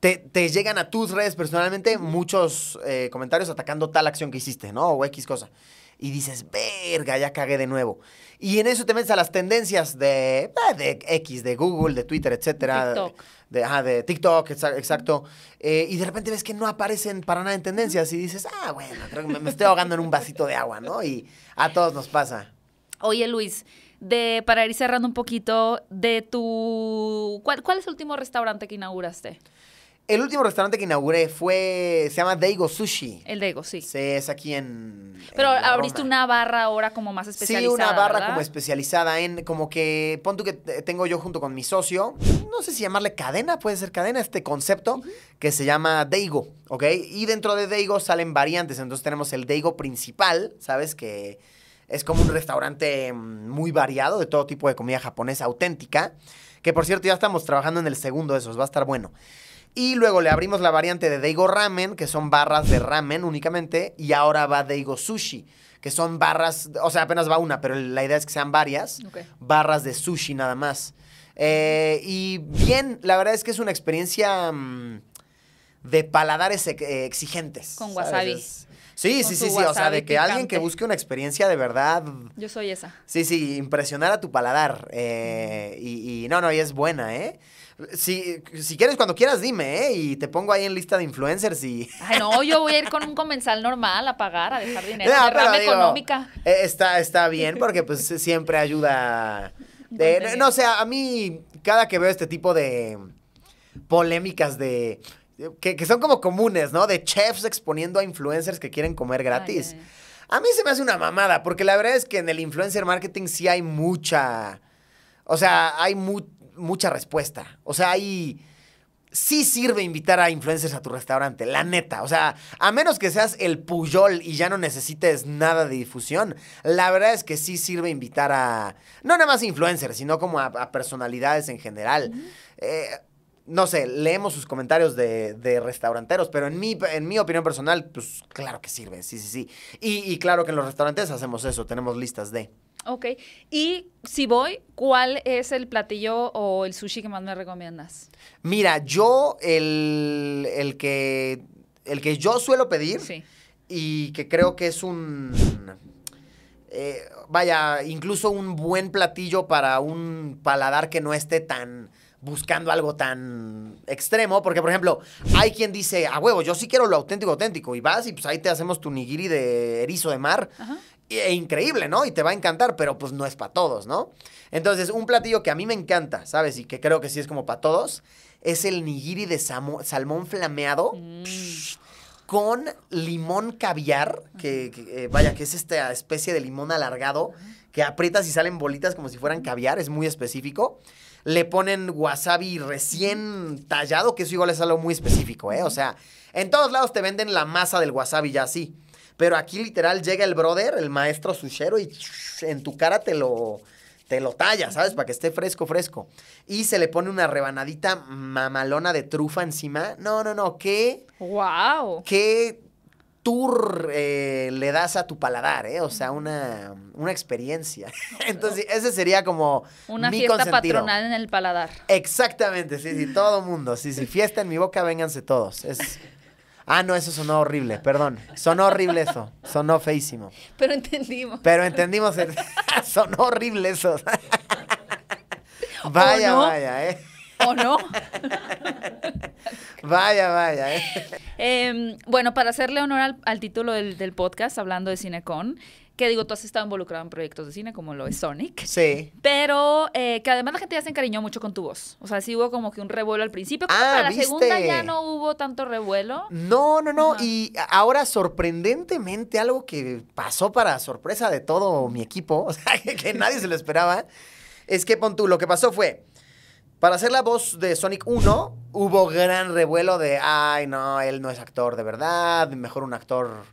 te, te llegan a tus redes personalmente muchos eh, comentarios atacando tal acción que hiciste, ¿no? O X cosa. Y dices, verga, ya cagué de nuevo. Y en eso te metes a las tendencias de, eh, de X, de Google, de Twitter, etcétera. TikTok. De, ajá, de TikTok, exa- exacto. Eh, y de repente ves que no aparecen para nada en tendencias y dices, ah, bueno, creo que me, me estoy ahogando en un vasito de agua, ¿no? Y a todos nos pasa. Oye, Luis, de, para ir cerrando un poquito, de tu... ¿Cuál, cuál es el último restaurante que inauguraste? El último restaurante que inauguré fue, se llama Daigo Sushi. El Dego, sí. Sí, es aquí en... Pero en abriste Roma. una barra ahora como más Sí, especializada. una barra ¿verdad? como especializada en, como que, pon tú que te- tengo yo junto con mi socio, no sé si llamarle cadena, puede ser cadena, este concepto que se llama Daigo, ¿ok? Y dentro de Daigo salen variantes, entonces tenemos el Daigo principal, ¿sabes? Que es como un restaurante mm, muy variado de todo tipo de comida japonesa auténtica, que por cierto ya estamos trabajando en el segundo de esos, va a estar bueno. Y luego le abrimos la variante de Daigo Ramen, que son barras de ramen únicamente, y ahora va Daigo Sushi, que son barras, o sea, apenas va una, pero la idea es que sean varias, Ok. barras de sushi nada más. Eh, y bien, la verdad es que es una experiencia mm, de paladares eh, exigentes. Con wasabi. Sí, sí, sí, sí, o sea, de que alguien que busque una experiencia de verdad Yo soy esa. Sí, sí, impresionar a tu paladar. eh, y, y no, no, y es buena, ¿eh? Si, si quieres, cuando quieras, dime, ¿eh? Y te pongo ahí en lista de influencers y... Ay, no, yo voy a ir con un comensal normal a pagar, a dejar dinero. No, pero digo, económica. eh, está, está bien porque pues siempre ayuda... de- no, o sea, a mí cada que veo este tipo de polémicas de... Que, que son como comunes, ¿no? De chefs exponiendo a influencers que quieren comer gratis. Ay. A mí se me hace una mamada, porque la verdad es que en el influencer marketing sí hay mucha. O sea, hay mu- mucha respuesta. O sea, hay. Sí sirve invitar a influencers a tu restaurante, la neta. O sea, a menos que seas el puyol y ya no necesites nada de difusión, la verdad es que sí sirve invitar a. No nada más influencers, sino como a, a personalidades en general. Eh, no sé, leemos sus comentarios de, de restauranteros, pero en mi, en mi opinión personal, pues claro que sirve, sí, sí, sí. Y, y claro que en los restaurantes hacemos eso, tenemos listas de. Ok. Y si voy, ¿cuál es el platillo o el sushi que más me recomiendas? Mira, yo el, el que el que yo suelo pedir Sí. y que creo que es un eh, vaya, incluso un buen platillo para un paladar que no esté tan buscando algo tan extremo, porque por ejemplo, hay quien dice, a huevo, yo sí quiero lo auténtico, auténtico, y vas y pues ahí te hacemos tu nigiri de erizo de mar, Ajá. E increíble, ¿no? Y te va a encantar, pero pues no es para todos, ¿no? Entonces, un platillo que a mí me encanta, ¿sabes? Y que creo que sí es como para todos, es el nigiri de salmón flameado Mm. con limón caviar, que, que, eh, vaya, que es esta especie de limón alargado que aprietas y salen bolitas como si fueran caviar, es muy específico. Le ponen wasabi recién tallado, que eso igual es algo muy específico, ¿eh? O sea, en todos lados te venden la masa del wasabi ya así. Pero aquí literal llega el brother, el maestro sushero, y en tu cara te lo, te lo talla, ¿sabes? Para que esté fresco, fresco. Y se le pone una rebanadita mamalona de trufa encima. No, no, no, ¿qué? ¡Wow! ¿Qué tour eh, le das a tu paladar, eh? O sea, una, una experiencia. Entonces, ese sería como Una mi fiesta consentido. patronal en el paladar. Exactamente, sí, sí, todo mundo. Sí, sí, fiesta en mi boca, vénganse todos. Es... Ah, no, eso sonó horrible, perdón. Sonó horrible eso. Sonó feísimo. Pero entendimos. Pero entendimos, el- sonó horrible eso. Vaya, no? vaya, eh. ¿O no? Vaya, vaya, eh. Em, bueno, para hacerle honor al, al título del, del podcast, hablando de Cinecon, que digo, tú has estado involucrado en proyectos de cine como lo es Sonic. Sí. Pero eh, que además la gente ya se encariñó mucho con tu voz. O sea, sí hubo como que un revuelo al principio. Que Ah, para la segunda ya no hubo tanto revuelo. No, no, no. Ajá. Y ahora, sorprendentemente, algo que pasó para sorpresa de todo mi equipo, o sea, que, que nadie se lo esperaba, es que, pon tú, lo que pasó fue, para hacer la voz de Sonic 1, hubo gran revuelo de, ay, no, él no es actor de verdad, mejor un actor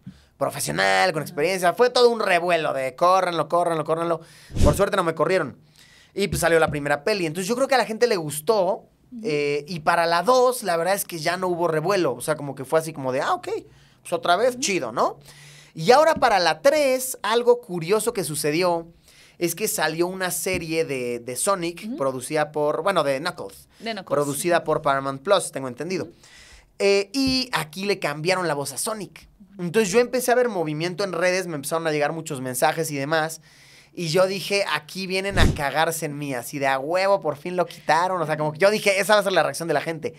profesional, con experiencia. Fue todo un revuelo de, córranlo, córranlo, córranlo. Por suerte no me corrieron. Y pues salió la primera peli. Entonces yo creo que a la gente le gustó. eh, y para la 2, la verdad es que ya no hubo revuelo. O sea, como que fue así como de, ah, ok, pues otra vez, chido, ¿no? Y ahora para la 3, algo curioso que sucedió es que salió una serie de, de Sonic producida por, bueno, de Knuckles. De no Producida por Paramount Plus, tengo entendido. Eh, y aquí le cambiaron la voz a Sonic. Entonces yo empecé a ver movimiento en redes, me empezaron a llegar muchos mensajes y demás. Y yo dije, aquí vienen a cagarse en mí, así de a huevo, por fin lo quitaron. O sea, como que yo dije, esa va a ser la reacción de la gente.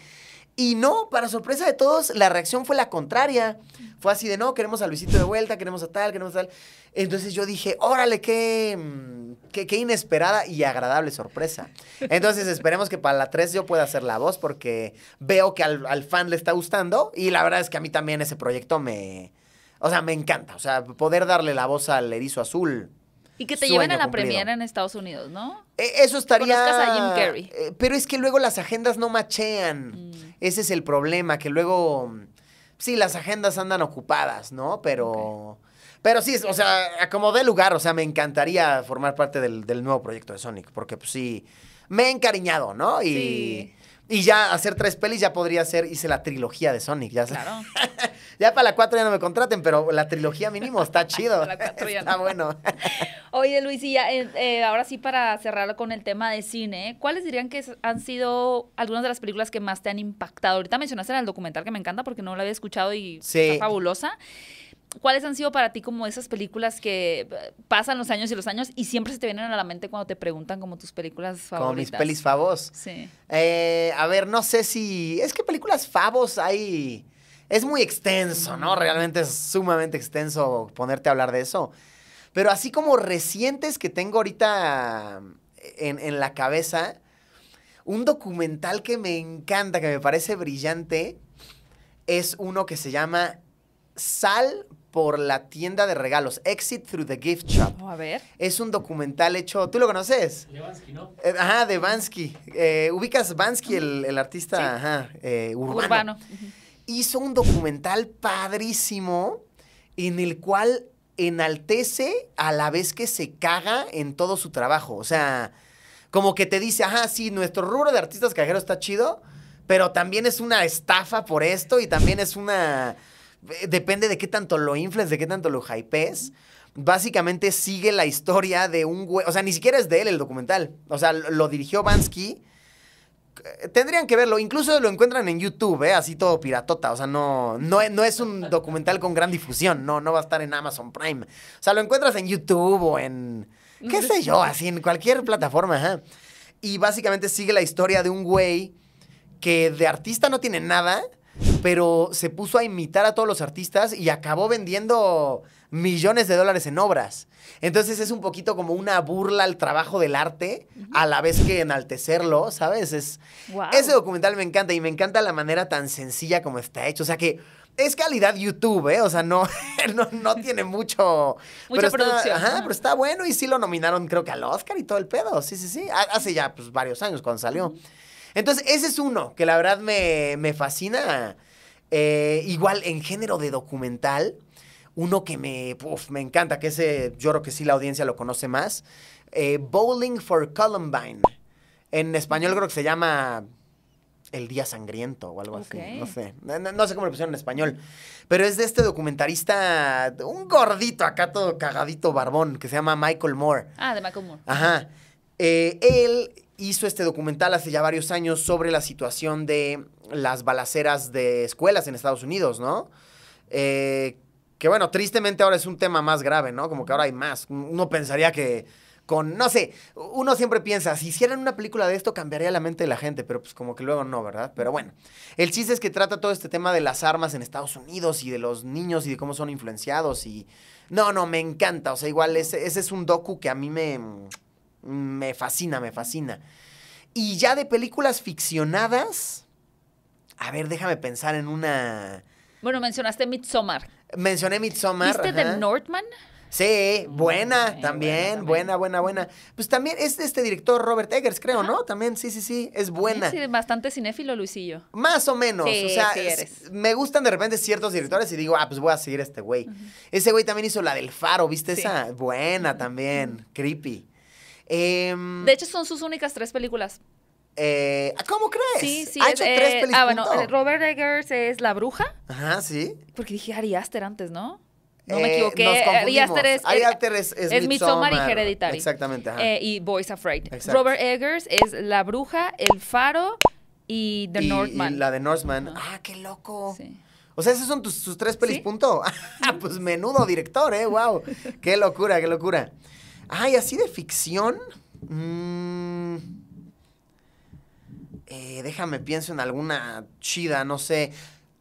Y no, para sorpresa de todos, la reacción fue la contraria. Fue así de, no, queremos a Luisito de vuelta, queremos a tal, queremos a tal. Entonces yo dije, órale, qué, mm, qué, qué inesperada y agradable sorpresa. Entonces esperemos que para la 3 yo pueda hacer la voz porque veo que al, al fan le está gustando y la verdad es que a mí también ese proyecto me... O sea, me encanta. O sea, poder darle la voz al erizo azul. Y que te lleven a la cumplido. premiere en Estados Unidos, ¿no? E- Eso estaría. Conozcas a Jim Carrey. Eh, Pero es que luego las agendas no machean. Mm. Ese es el problema, que luego. Sí, las agendas andan ocupadas, ¿no? Pero. Pero sí, o sea, como de lugar, o sea, me encantaría formar parte del, del nuevo proyecto de Sonic, porque pues sí, me he encariñado, ¿no? Y, Sí. y ya hacer tres pelis ya podría ser, hice la trilogía de Sonic, ya, Claro. ya para la cuatro ya no me contraten, pero la trilogía mínimo está chido, Para la cuatro ya está no. bueno. Oye, Luis, y ya, eh, eh, ahora sí para cerrar con el tema de cine, ¿cuáles dirían que han sido algunas de las películas que más te han impactado? Ahorita mencionaste en el documental que me encanta porque no lo había escuchado y Sí. está fabulosa. ¿Cuáles han sido para ti como esas películas que eh, pasan los años y los años y siempre se te vienen a la mente cuando te preguntan como tus películas favoritas? Como mis pelis favos. Sí. Eh, a ver, no sé si. Es que películas favos hay. Es muy extenso, ¿no? Realmente es sumamente extenso ponerte a hablar de eso. Pero así como recientes que tengo ahorita en, en la cabeza, un documental que me encanta, que me parece brillante, es uno que se llama Sal por la tienda de regalos, Exit Through the Gift Shop. Oh, a ver. Es un documental hecho, ¿tú lo conoces? Levansky, ¿no? Eh, Ajá, de Bansky. Eh, ¿Ubicas Bansky, el, el artista Sí. ajá, eh, urbano? Urbano. Hizo un documental padrísimo en el cual enaltece a la vez que se caga en todo su trabajo. O sea, como que te dice, ajá, sí, nuestro rubro de artistas cajeros está chido, pero también es una estafa por esto y también es una... eh, Depende de qué tanto lo infles, de qué tanto lo hypes. Básicamente sigue la historia de un güey. O sea, ni siquiera es de él el documental. O sea, lo lo dirigió Bansky. Eh, Tendrían que verlo. Incluso lo encuentran en YouTube, ¿eh? Así todo piratota. O sea, no, no, no es un documental con gran difusión. No, no va a estar en Amazon Prime. O sea, lo encuentras en YouTube o en. ¿Qué sé yo? Así en cualquier plataforma, ajá. Y básicamente sigue la historia de un güey que de artista no tiene nada, pero se puso a imitar a todos los artistas y acabó vendiendo millones de dólares en obras. Entonces es un poquito como una burla al trabajo del arte, a la vez que enaltecerlo, ¿sabes? Es. Ese documental me encanta y me encanta la manera tan sencilla como está hecho. O sea que es calidad YouTube, ¿eh? O sea, no, no, no tiene mucho... Mucha pero está- producción, Ajá, ajá. pero está bueno y sí lo nominaron creo que al Oscar y todo el pedo. Sí, sí, sí. Ha- Hace ya pues, varios años cuando salió. Entonces, ese es uno que la verdad me, me fascina. Eh, igual en género de documental, uno que me, uf, me encanta, que ese yo creo que sí la audiencia lo conoce más. eh, Bowling for Columbine. En español creo que se llama El Día Sangriento o algo así. No sé. No, sé cómo lo pusieron en español. Pero es de este documentarista, un gordito acá todo cagadito barbón, que se llama Michael Moore. Ah, de Michael Moore. Ajá. Eh, él hizo este documental hace ya varios años sobre la situación de las balaceras de escuelas en Estados Unidos, ¿no? Eh, que bueno, tristemente ahora es un tema más grave, ¿no? Como que ahora hay más. Uno pensaría que con, no sé, uno siempre piensa, si hicieran una película de esto cambiaría la mente de la gente, pero pues como que luego no, ¿verdad? Pero bueno, el chiste es que trata todo este tema de las armas en Estados Unidos y de los niños y de cómo son influenciados y... No, no, me encanta, o sea, igual ese, ese es un docu que a mí me, me fascina, me fascina. Y ya de películas ficcionadas, a ver, déjame pensar en una... Bueno, mencionaste Midsommar. Mencioné Midsommar. ¿Viste ajá. The Northman? Sí, buena, Ok, también, buena buena, buena, buena. Pues también es de este director Robert Eggers, creo, ¿no? También, sí, sí, sí, es buena. Sí, bastante cinéfilo, Luisillo. Más o menos, Sí, o sea, sí eres. me gustan de repente ciertos directores y digo, ah, pues voy a seguir a este güey. Ese güey también hizo la del faro, ¿viste esa? Buena también, creepy. Em, De hecho, son sus únicas tres películas. eh, ¿Cómo crees? Sí, sí. Ha es, hecho tres eh, Ah, bueno, punto. eh, Robert Eggers es La Bruja. Ajá, sí. Porque dije Ari Aster antes, ¿no? No Eh, me equivoqué. nos Ari. Aster es, Ari eh, Aster es- es es Midsommar y. Hereditary. Exactamente, ajá. Eh, y Boys Afraid. Exacto. Robert Eggers es La Bruja, El Faro y The y, Northman. y la de Northman. Ah, qué loco. Sí. O sea, esas son tus, tus tres pelis, Sí. punto. Ah, pues menudo director, ¿eh? Wow. Qué locura, qué locura. Ay, así de ficción. Mm. Eh, déjame pienso en alguna chida, no sé.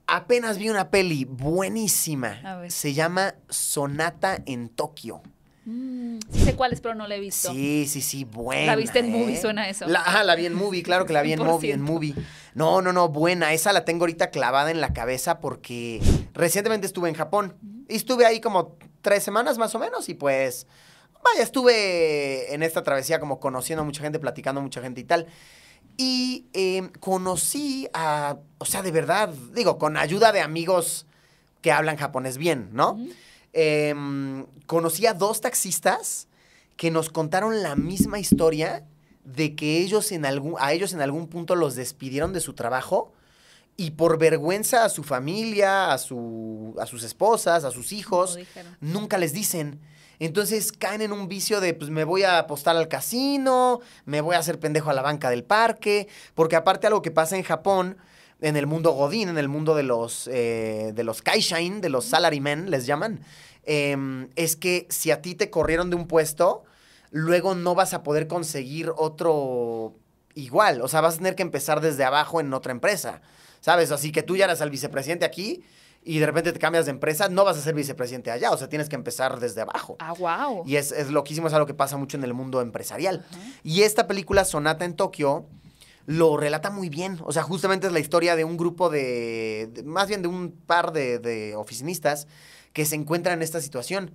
Apenas vi una peli buenísima. A ver. Se llama Sonata en Tokio. Mm, sí sé cuál es, pero no la he visto. Sí, sí, sí, buena. La viste en movie, ¿eh? suena eso. La, ah, la vi en movie, claro que la vi en movie, en 100%. movie. No, no, no, buena. Esa la tengo ahorita clavada en la cabeza porque recientemente estuve en Japón. Y estuve ahí como tres semanas más o menos y pues, vaya, estuve en esta travesía como conociendo a mucha gente, platicando a mucha gente y tal. Y eh, conocí a, o sea, de verdad, digo, con ayuda de amigos que hablan japonés bien, ¿no? Em, conocí a dos taxistas que nos contaron la misma historia de que ellos en algún, a ellos en algún punto los despidieron de su trabajo y por vergüenza a su familia, a, su, a sus esposas, a sus hijos, nunca les dicen. Entonces caen en un vicio de, pues me voy a apostar al casino, me voy a hacer pendejo a la banca del parque, porque aparte algo que pasa en Japón, en el mundo godín, en el mundo de los, eh, de los kaishain, de los salarymen, les llaman, em, es que si a ti te corrieron de un puesto, luego no vas a poder conseguir otro igual, o sea, vas a tener que empezar desde abajo en otra empresa, ¿sabes? Así que tú ya eras el vicepresidente aquí y de repente te cambias de empresa, no vas a ser vicepresidente allá, o sea, tienes que empezar desde abajo. Ah, wow. Y es, es loquísimo, es algo que pasa mucho en el mundo empresarial. Y esta película, Sonata en Tokio, lo relata muy bien. O sea, justamente es la historia de un grupo de, de- más bien de un par de, de oficinistas que se encuentran en esta situación.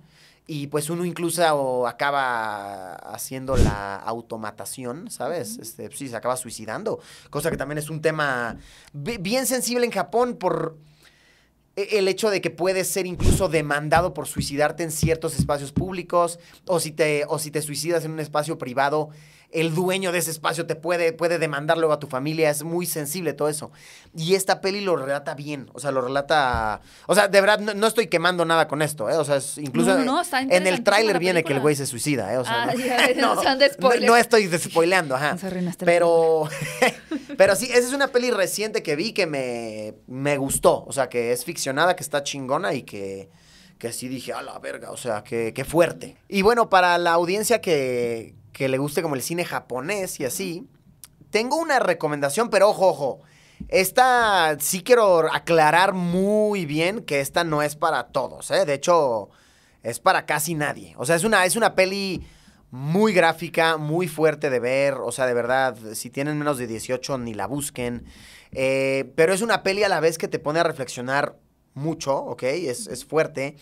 Y pues uno incluso acaba haciendo la automatación, ¿sabes? Este, sí, se acaba suicidando. Cosa que también es un tema bi- bien sensible en Japón por el hecho de que puedes ser incluso demandado por suicidarte en ciertos espacios públicos o si te, o si te suicidas en un espacio privado, el dueño de ese espacio te puede, puede demandar luego a tu familia. Es muy sensible todo eso. Y esta peli lo relata bien. O sea, lo relata... O sea, de verdad, no, no estoy quemando nada con esto, ¿eh? O sea, es incluso No, no, no, está en el tráiler viene que el güey se suicida, ¿eh? O sea, Ah, no, ya, no, estoy despoileando, ajá. La Pero, pero sí, esa es una peli reciente que vi que me, me gustó. O sea, que es ficcionada, que está chingona y que, que sí dije, a la verga, o sea, que, que fuerte. Y bueno, para la audiencia que, que le guste como el cine japonés y así, tengo una recomendación, pero ojo, ojo. Esta sí quiero aclarar muy bien que esta no es para todos, ¿eh? De hecho, es para casi nadie. O sea, es una, es una peli muy gráfica, muy fuerte de ver. O sea, de verdad, si tienen menos de 18, ni la busquen. Eh, pero es una peli a la vez que te pone a reflexionar mucho, ¿ok? Es, es fuerte.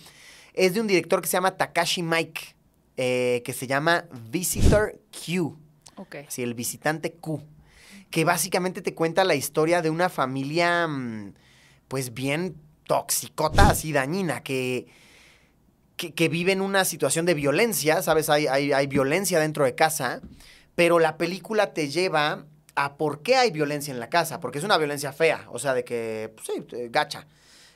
Es de un director que se llama Takashi Mike, eh, que se llama Visitor Q. Ok. Así, el visitante Q. Que básicamente te cuenta la historia de una familia, mm, pues bien toxicota, así dañina, que, que, que vive en una situación de violencia, ¿sabes? Hay, hay, hay violencia dentro de casa, pero la película te lleva a por qué hay violencia en la casa, porque es una violencia fea, o sea, de que, pues sí, gacha.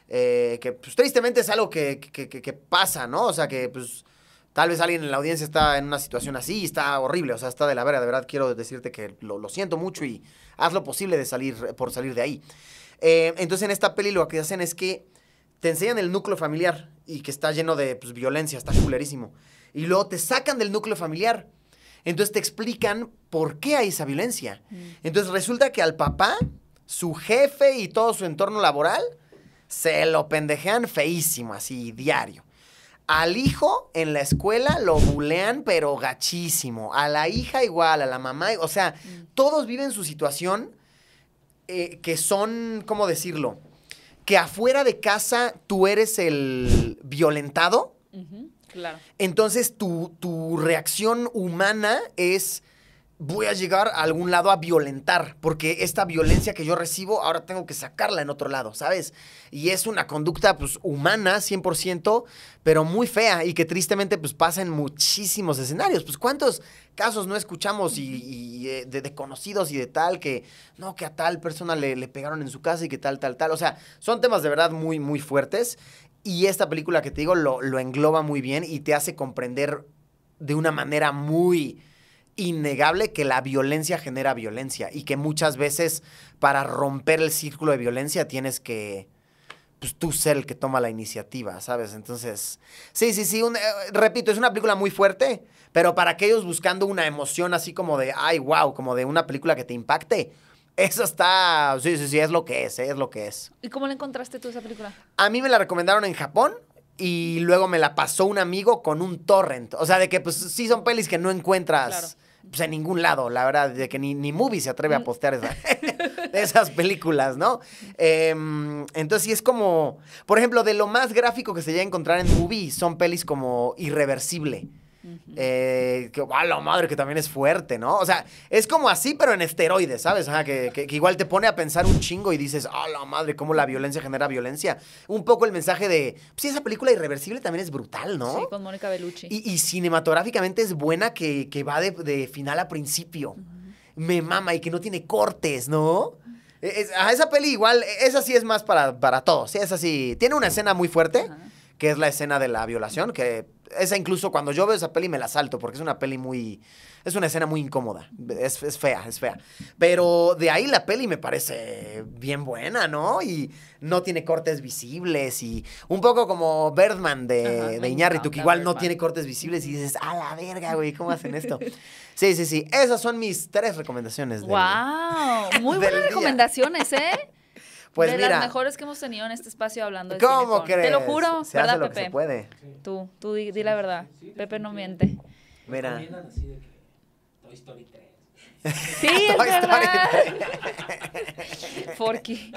Eh, que pues tristemente es algo que, que- que- que pasa, ¿no? O sea, que pues tal vez alguien en la audiencia está en una situación así, y está horrible, o sea, está de la vera, de verdad quiero decirte que lo, lo siento mucho y haz lo posible de salir, por salir de ahí. Eh, entonces en esta peli lo que hacen es que te enseñan el núcleo familiar y que está lleno de pues, violencia, está culerísimo. Y luego te sacan del núcleo familiar. Entonces te explican por qué hay esa violencia. Mm. Entonces resulta que al papá, su jefe y todo su entorno laboral se lo pendejean feísimo, así, diario. Al hijo en la escuela lo bulean, pero gachísimo. A la hija igual, a la mamá, o sea, Mm. todos viven su situación eh, que son, ¿cómo decirlo? Que afuera de casa tú eres el violentado. Claro. Entonces tu, tu reacción humana es voy a llegar a algún lado a violentar, porque esta violencia que yo recibo ahora tengo que sacarla en otro lado, ¿sabes? Y es una conducta pues humana 100%, pero muy fea y que tristemente pues pasa en muchísimos escenarios. Pues cuántos casos no escuchamos y, eh, de, de conocidos y de tal que no, que a tal persona le, le pegaron en su casa y que tal, tal, tal. O sea, son temas de verdad muy, muy fuertes. Y esta película que te digo lo, lo engloba muy bien y te hace comprender de una manera muy innegable que la violencia genera violencia y que muchas veces para romper el círculo de violencia tienes que, pues tú ser el que toma la iniciativa, ¿sabes? Entonces, sí, sí, sí, un- eh, repito, es una película muy fuerte, pero para aquellos buscando una emoción así como de, ay, wow, como de una película que te impacte, Eso está, sí, sí, sí, es lo que es, ¿eh? es lo que es. ¿Y cómo la encontraste tú esa película? A mí me la recomendaron en Japón y luego me la pasó un amigo con un torrent. O sea, de que pues sí son pelis que no encuentras Claro. Pues, en ningún lado, la verdad, de que ni, ni Movie se atreve a Mm. postear esa- esas películas, ¿no? Em, entonces sí es como, por ejemplo, de lo más gráfico que se llega a encontrar en Movie son pelis como Irreversible. Eh, que, ¡a la madre! Que también es fuerte, ¿no? O sea, es como así, pero en esteroides, ¿sabes? Ajá, que, que- que igual te pone a pensar un chingo y dices, ¡a la madre! ¿Cómo la violencia genera violencia? Un poco el mensaje de, pues sí, esa película irreversible también es brutal, ¿no? Sí, con Mónica Bellucci. Y, y cinematográficamente es buena que, que va de, de final a principio. Me mama y que no tiene cortes, ¿no? Es- a esa peli igual, esa sí es más para, para todos. ¿sí? Esa sí. Tiene una escena muy fuerte, Ajá. que es la escena de la violación, que esa incluso cuando yo veo esa peli me la salto, porque es una peli muy... Es una escena muy incómoda. Es, es fea, es fea. Pero de ahí la peli me parece bien buena, ¿no? Y no tiene cortes visibles y un poco como Birdman de, Ajá, de Iñárritu, que igual no Birdman. tiene cortes visibles y dices, a la verga, güey, ¿cómo hacen esto? Sí, sí, sí. Esas son mis tres recomendaciones. del- ¡Wow! Muy buenas día. recomendaciones, ¿eh? Pues de mira, las mejores que hemos tenido en este espacio hablando de ¿cómo Cinecon. crees? Te lo juro, Se ¿verdad, hace lo que Pepe? se puede. Tú, tú di, di la verdad. Pepe no miente. Mira. Recomiendan así de que Toy Story 3. Sí, es verdad. Forky.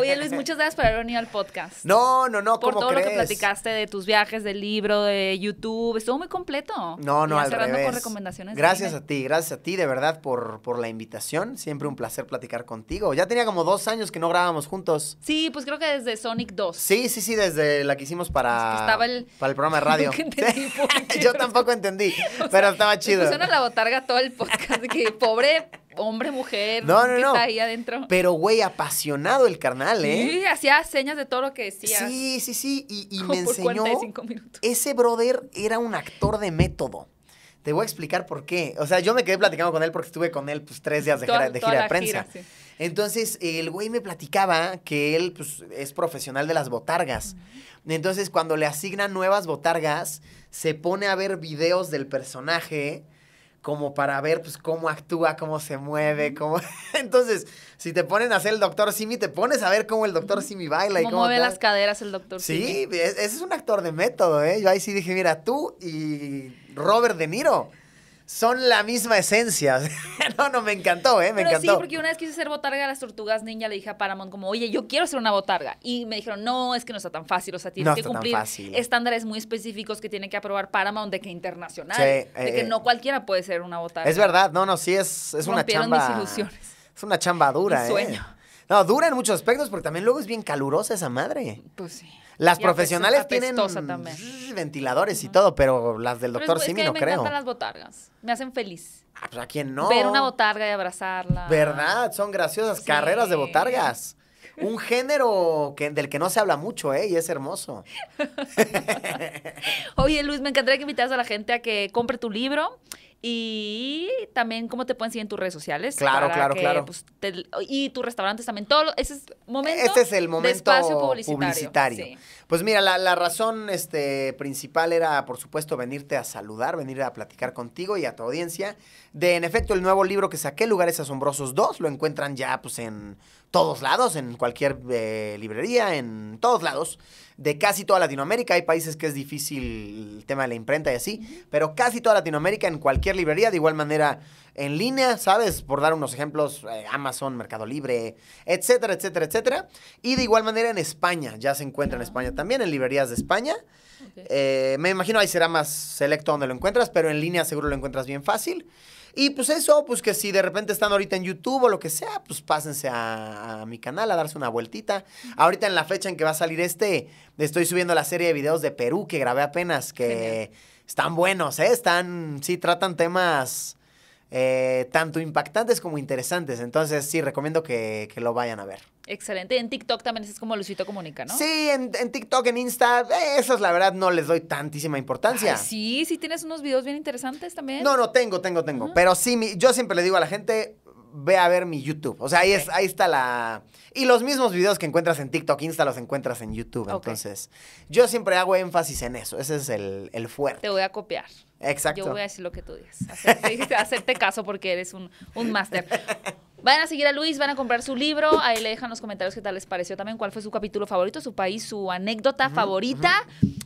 Oye, Luis, muchas gracias por haber venido al podcast. No, no, no, por ¿cómo todo crees? lo que platicaste de tus viajes, del libro, de YouTube. Estuvo muy completo. No, no, Y al cerrando revés. con recomendaciones. Gracias a ti, gracias a ti, de verdad, por, por la invitación. Siempre un placer platicar contigo. Ya tenía como dos años que no grabábamos juntos. Sí, pues creo que desde Sonic 2. Sí, sí, sí, desde la que hicimos para, Es que estaba el- para el programa de radio. Yo tampoco entendí, pero estaba chido. pusieron a la botarga todo el podcast. Que pobre hombre, mujer. No, no, que no. está ahí adentro. Pero, güey, apasionado el carnal, ¿eh? Sí, hacía señas de todo lo que decía. Sí, sí, sí. Y, me por enseñó. 45 minutos. Ese brother era un actor de método. Te voy a explicar por qué. O sea, yo me quedé platicando con él porque estuve con él pues tres días de Toda- gira de, toda gira la de prensa. gira, sí. Entonces, el güey me platicaba que él pues, es profesional de las botargas. Entonces, cuando le asignan nuevas botargas, se pone a ver videos del personaje como para ver pues cómo actúa, cómo se mueve, cómo... Entonces, si te ponen a hacer el Doctor Simi, te pones a ver cómo el Doctor Simi baila y Cómo cómo... mueve tal. las caderas el doctor. Sí, es- ese es un actor de método, ¿eh? Yo ahí sí dije, mira, tú y Robert De Niro son la misma esencia. no, no, me encantó, ¿eh? Me Pero encantó. sí, porque una vez quise ser botarga de las tortugas ninja, le dije a Paramount como, oye, yo quiero ser una botarga. Y me dijeron, no, es que no está tan fácil. O sea, tienes No que cumplir estándares muy específicos que tiene que aprobar Paramount de que internacional. Sí, de eh, que eh. no cualquiera puede ser una botarga. Es verdad, no, no, sí, es, es una chamba. mis ilusiones. Es una chamba dura, Mi ¿eh? sueño. No, dura en muchos aspectos porque también luego es bien calurosa esa madre. Pues sí. Las Y profesionales tienen también. ventiladores y todo, pero las del doctor Simi no me creo. encantan las botargas. Me hacen feliz. Ah, pues a quién no. Ver una botarga y abrazarla. ¿Verdad? Son graciosas Sí. carreras de botargas. Un género que, del que no se habla mucho, ¿eh? Y es hermoso. Oye, Luis, me encantaría que invitaras a la gente a que compre tu libro y también cómo te pueden seguir en tus redes sociales. Claro, claro, que, claro. pues, te- y tus restaurantes también. Todo, lo- ese es momento Este es el de momento espacio publicitario. publicitario. Sí. Pues mira, la, la razón este, principal era, por supuesto, venirte a saludar, venir a platicar contigo y a tu audiencia. De, en efecto, el nuevo libro que saqué, Lugares Asombrosos 2, lo encuentran ya pues en todos lados, en cualquier eh, librería, en todos lados, de casi toda Latinoamérica. Hay países que es difícil el tema de la imprenta y así, pero casi toda Latinoamérica en cualquier librería, de igual manera en línea, ¿sabes? Por dar unos ejemplos, eh, Amazon, Mercado Libre, etcétera, etcétera, etcétera. Y de igual manera en España, ya se encuentra en España también, en librerías de España. Eh, me imagino ahí será más selecto donde lo encuentras, pero en línea seguro lo encuentras bien fácil. Y pues eso, pues que si de repente están ahorita en YouTube o lo que sea, pues pásense a, a mi canal a darse una vueltita. Ahorita en la fecha en que va a salir este, estoy subiendo la serie de videos de Perú que grabé apenas, que Genial. están buenos, ¿eh? Están, sí, tratan temas eh, tanto impactantes como interesantes. Entonces sí, recomiendo que, que lo vayan a ver. Excelente. En TikTok también es como Luisito Comunica, ¿no? Sí, en, en TikTok, en Insta, eh, esos la verdad no les doy tantísima importancia. Ay, sí, sí tienes unos videos bien interesantes también. No, no, tengo, tengo, tengo. Pero sí, mi- yo siempre le digo a la gente, ve a ver mi YouTube. O sea, ahí, es, ahí está la... Y los mismos videos que encuentras en TikTok, Insta, los encuentras en YouTube. Entonces, yo siempre hago énfasis en eso. Ese es el, el fuerte. Te voy a copiar. Exacto. Yo voy a decir lo que tú digas. Hacerte, hacerte caso porque eres un, un máster. Van a seguir a Luis, van a comprar su libro. Ahí le dejan los comentarios qué tal les pareció también, cuál fue su capítulo favorito, su país, su anécdota favorita.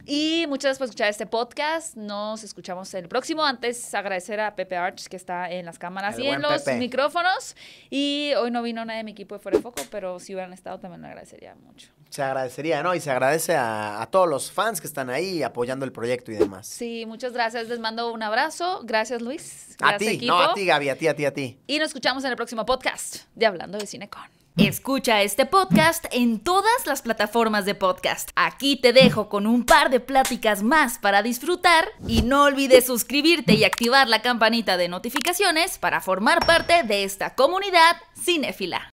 Y muchas gracias por escuchar este podcast. Nos escuchamos en el próximo. Antes agradecer a Pepe Arch que está en las cámaras El y en los Pepe. micrófonos. Y hoy no vino nadie de mi equipo de Fuera de Foco, pero si hubieran estado también lo agradecería mucho. Se agradecería, ¿no? Y se agradece a, a todos los fans que están ahí apoyando el proyecto y demás. Sí, muchas gracias. Les mando un abrazo. Gracias, Luis. a ti, equipo. no, a ti, Gaby, a ti, a ti, a ti. Y nos escuchamos en el próximo podcast de Hablando de Cinecon. Escucha este podcast en todas las plataformas de podcast. Aquí te dejo con un par de pláticas más para disfrutar y no olvides suscribirte y activar la campanita de notificaciones para formar parte de esta comunidad cinéfila.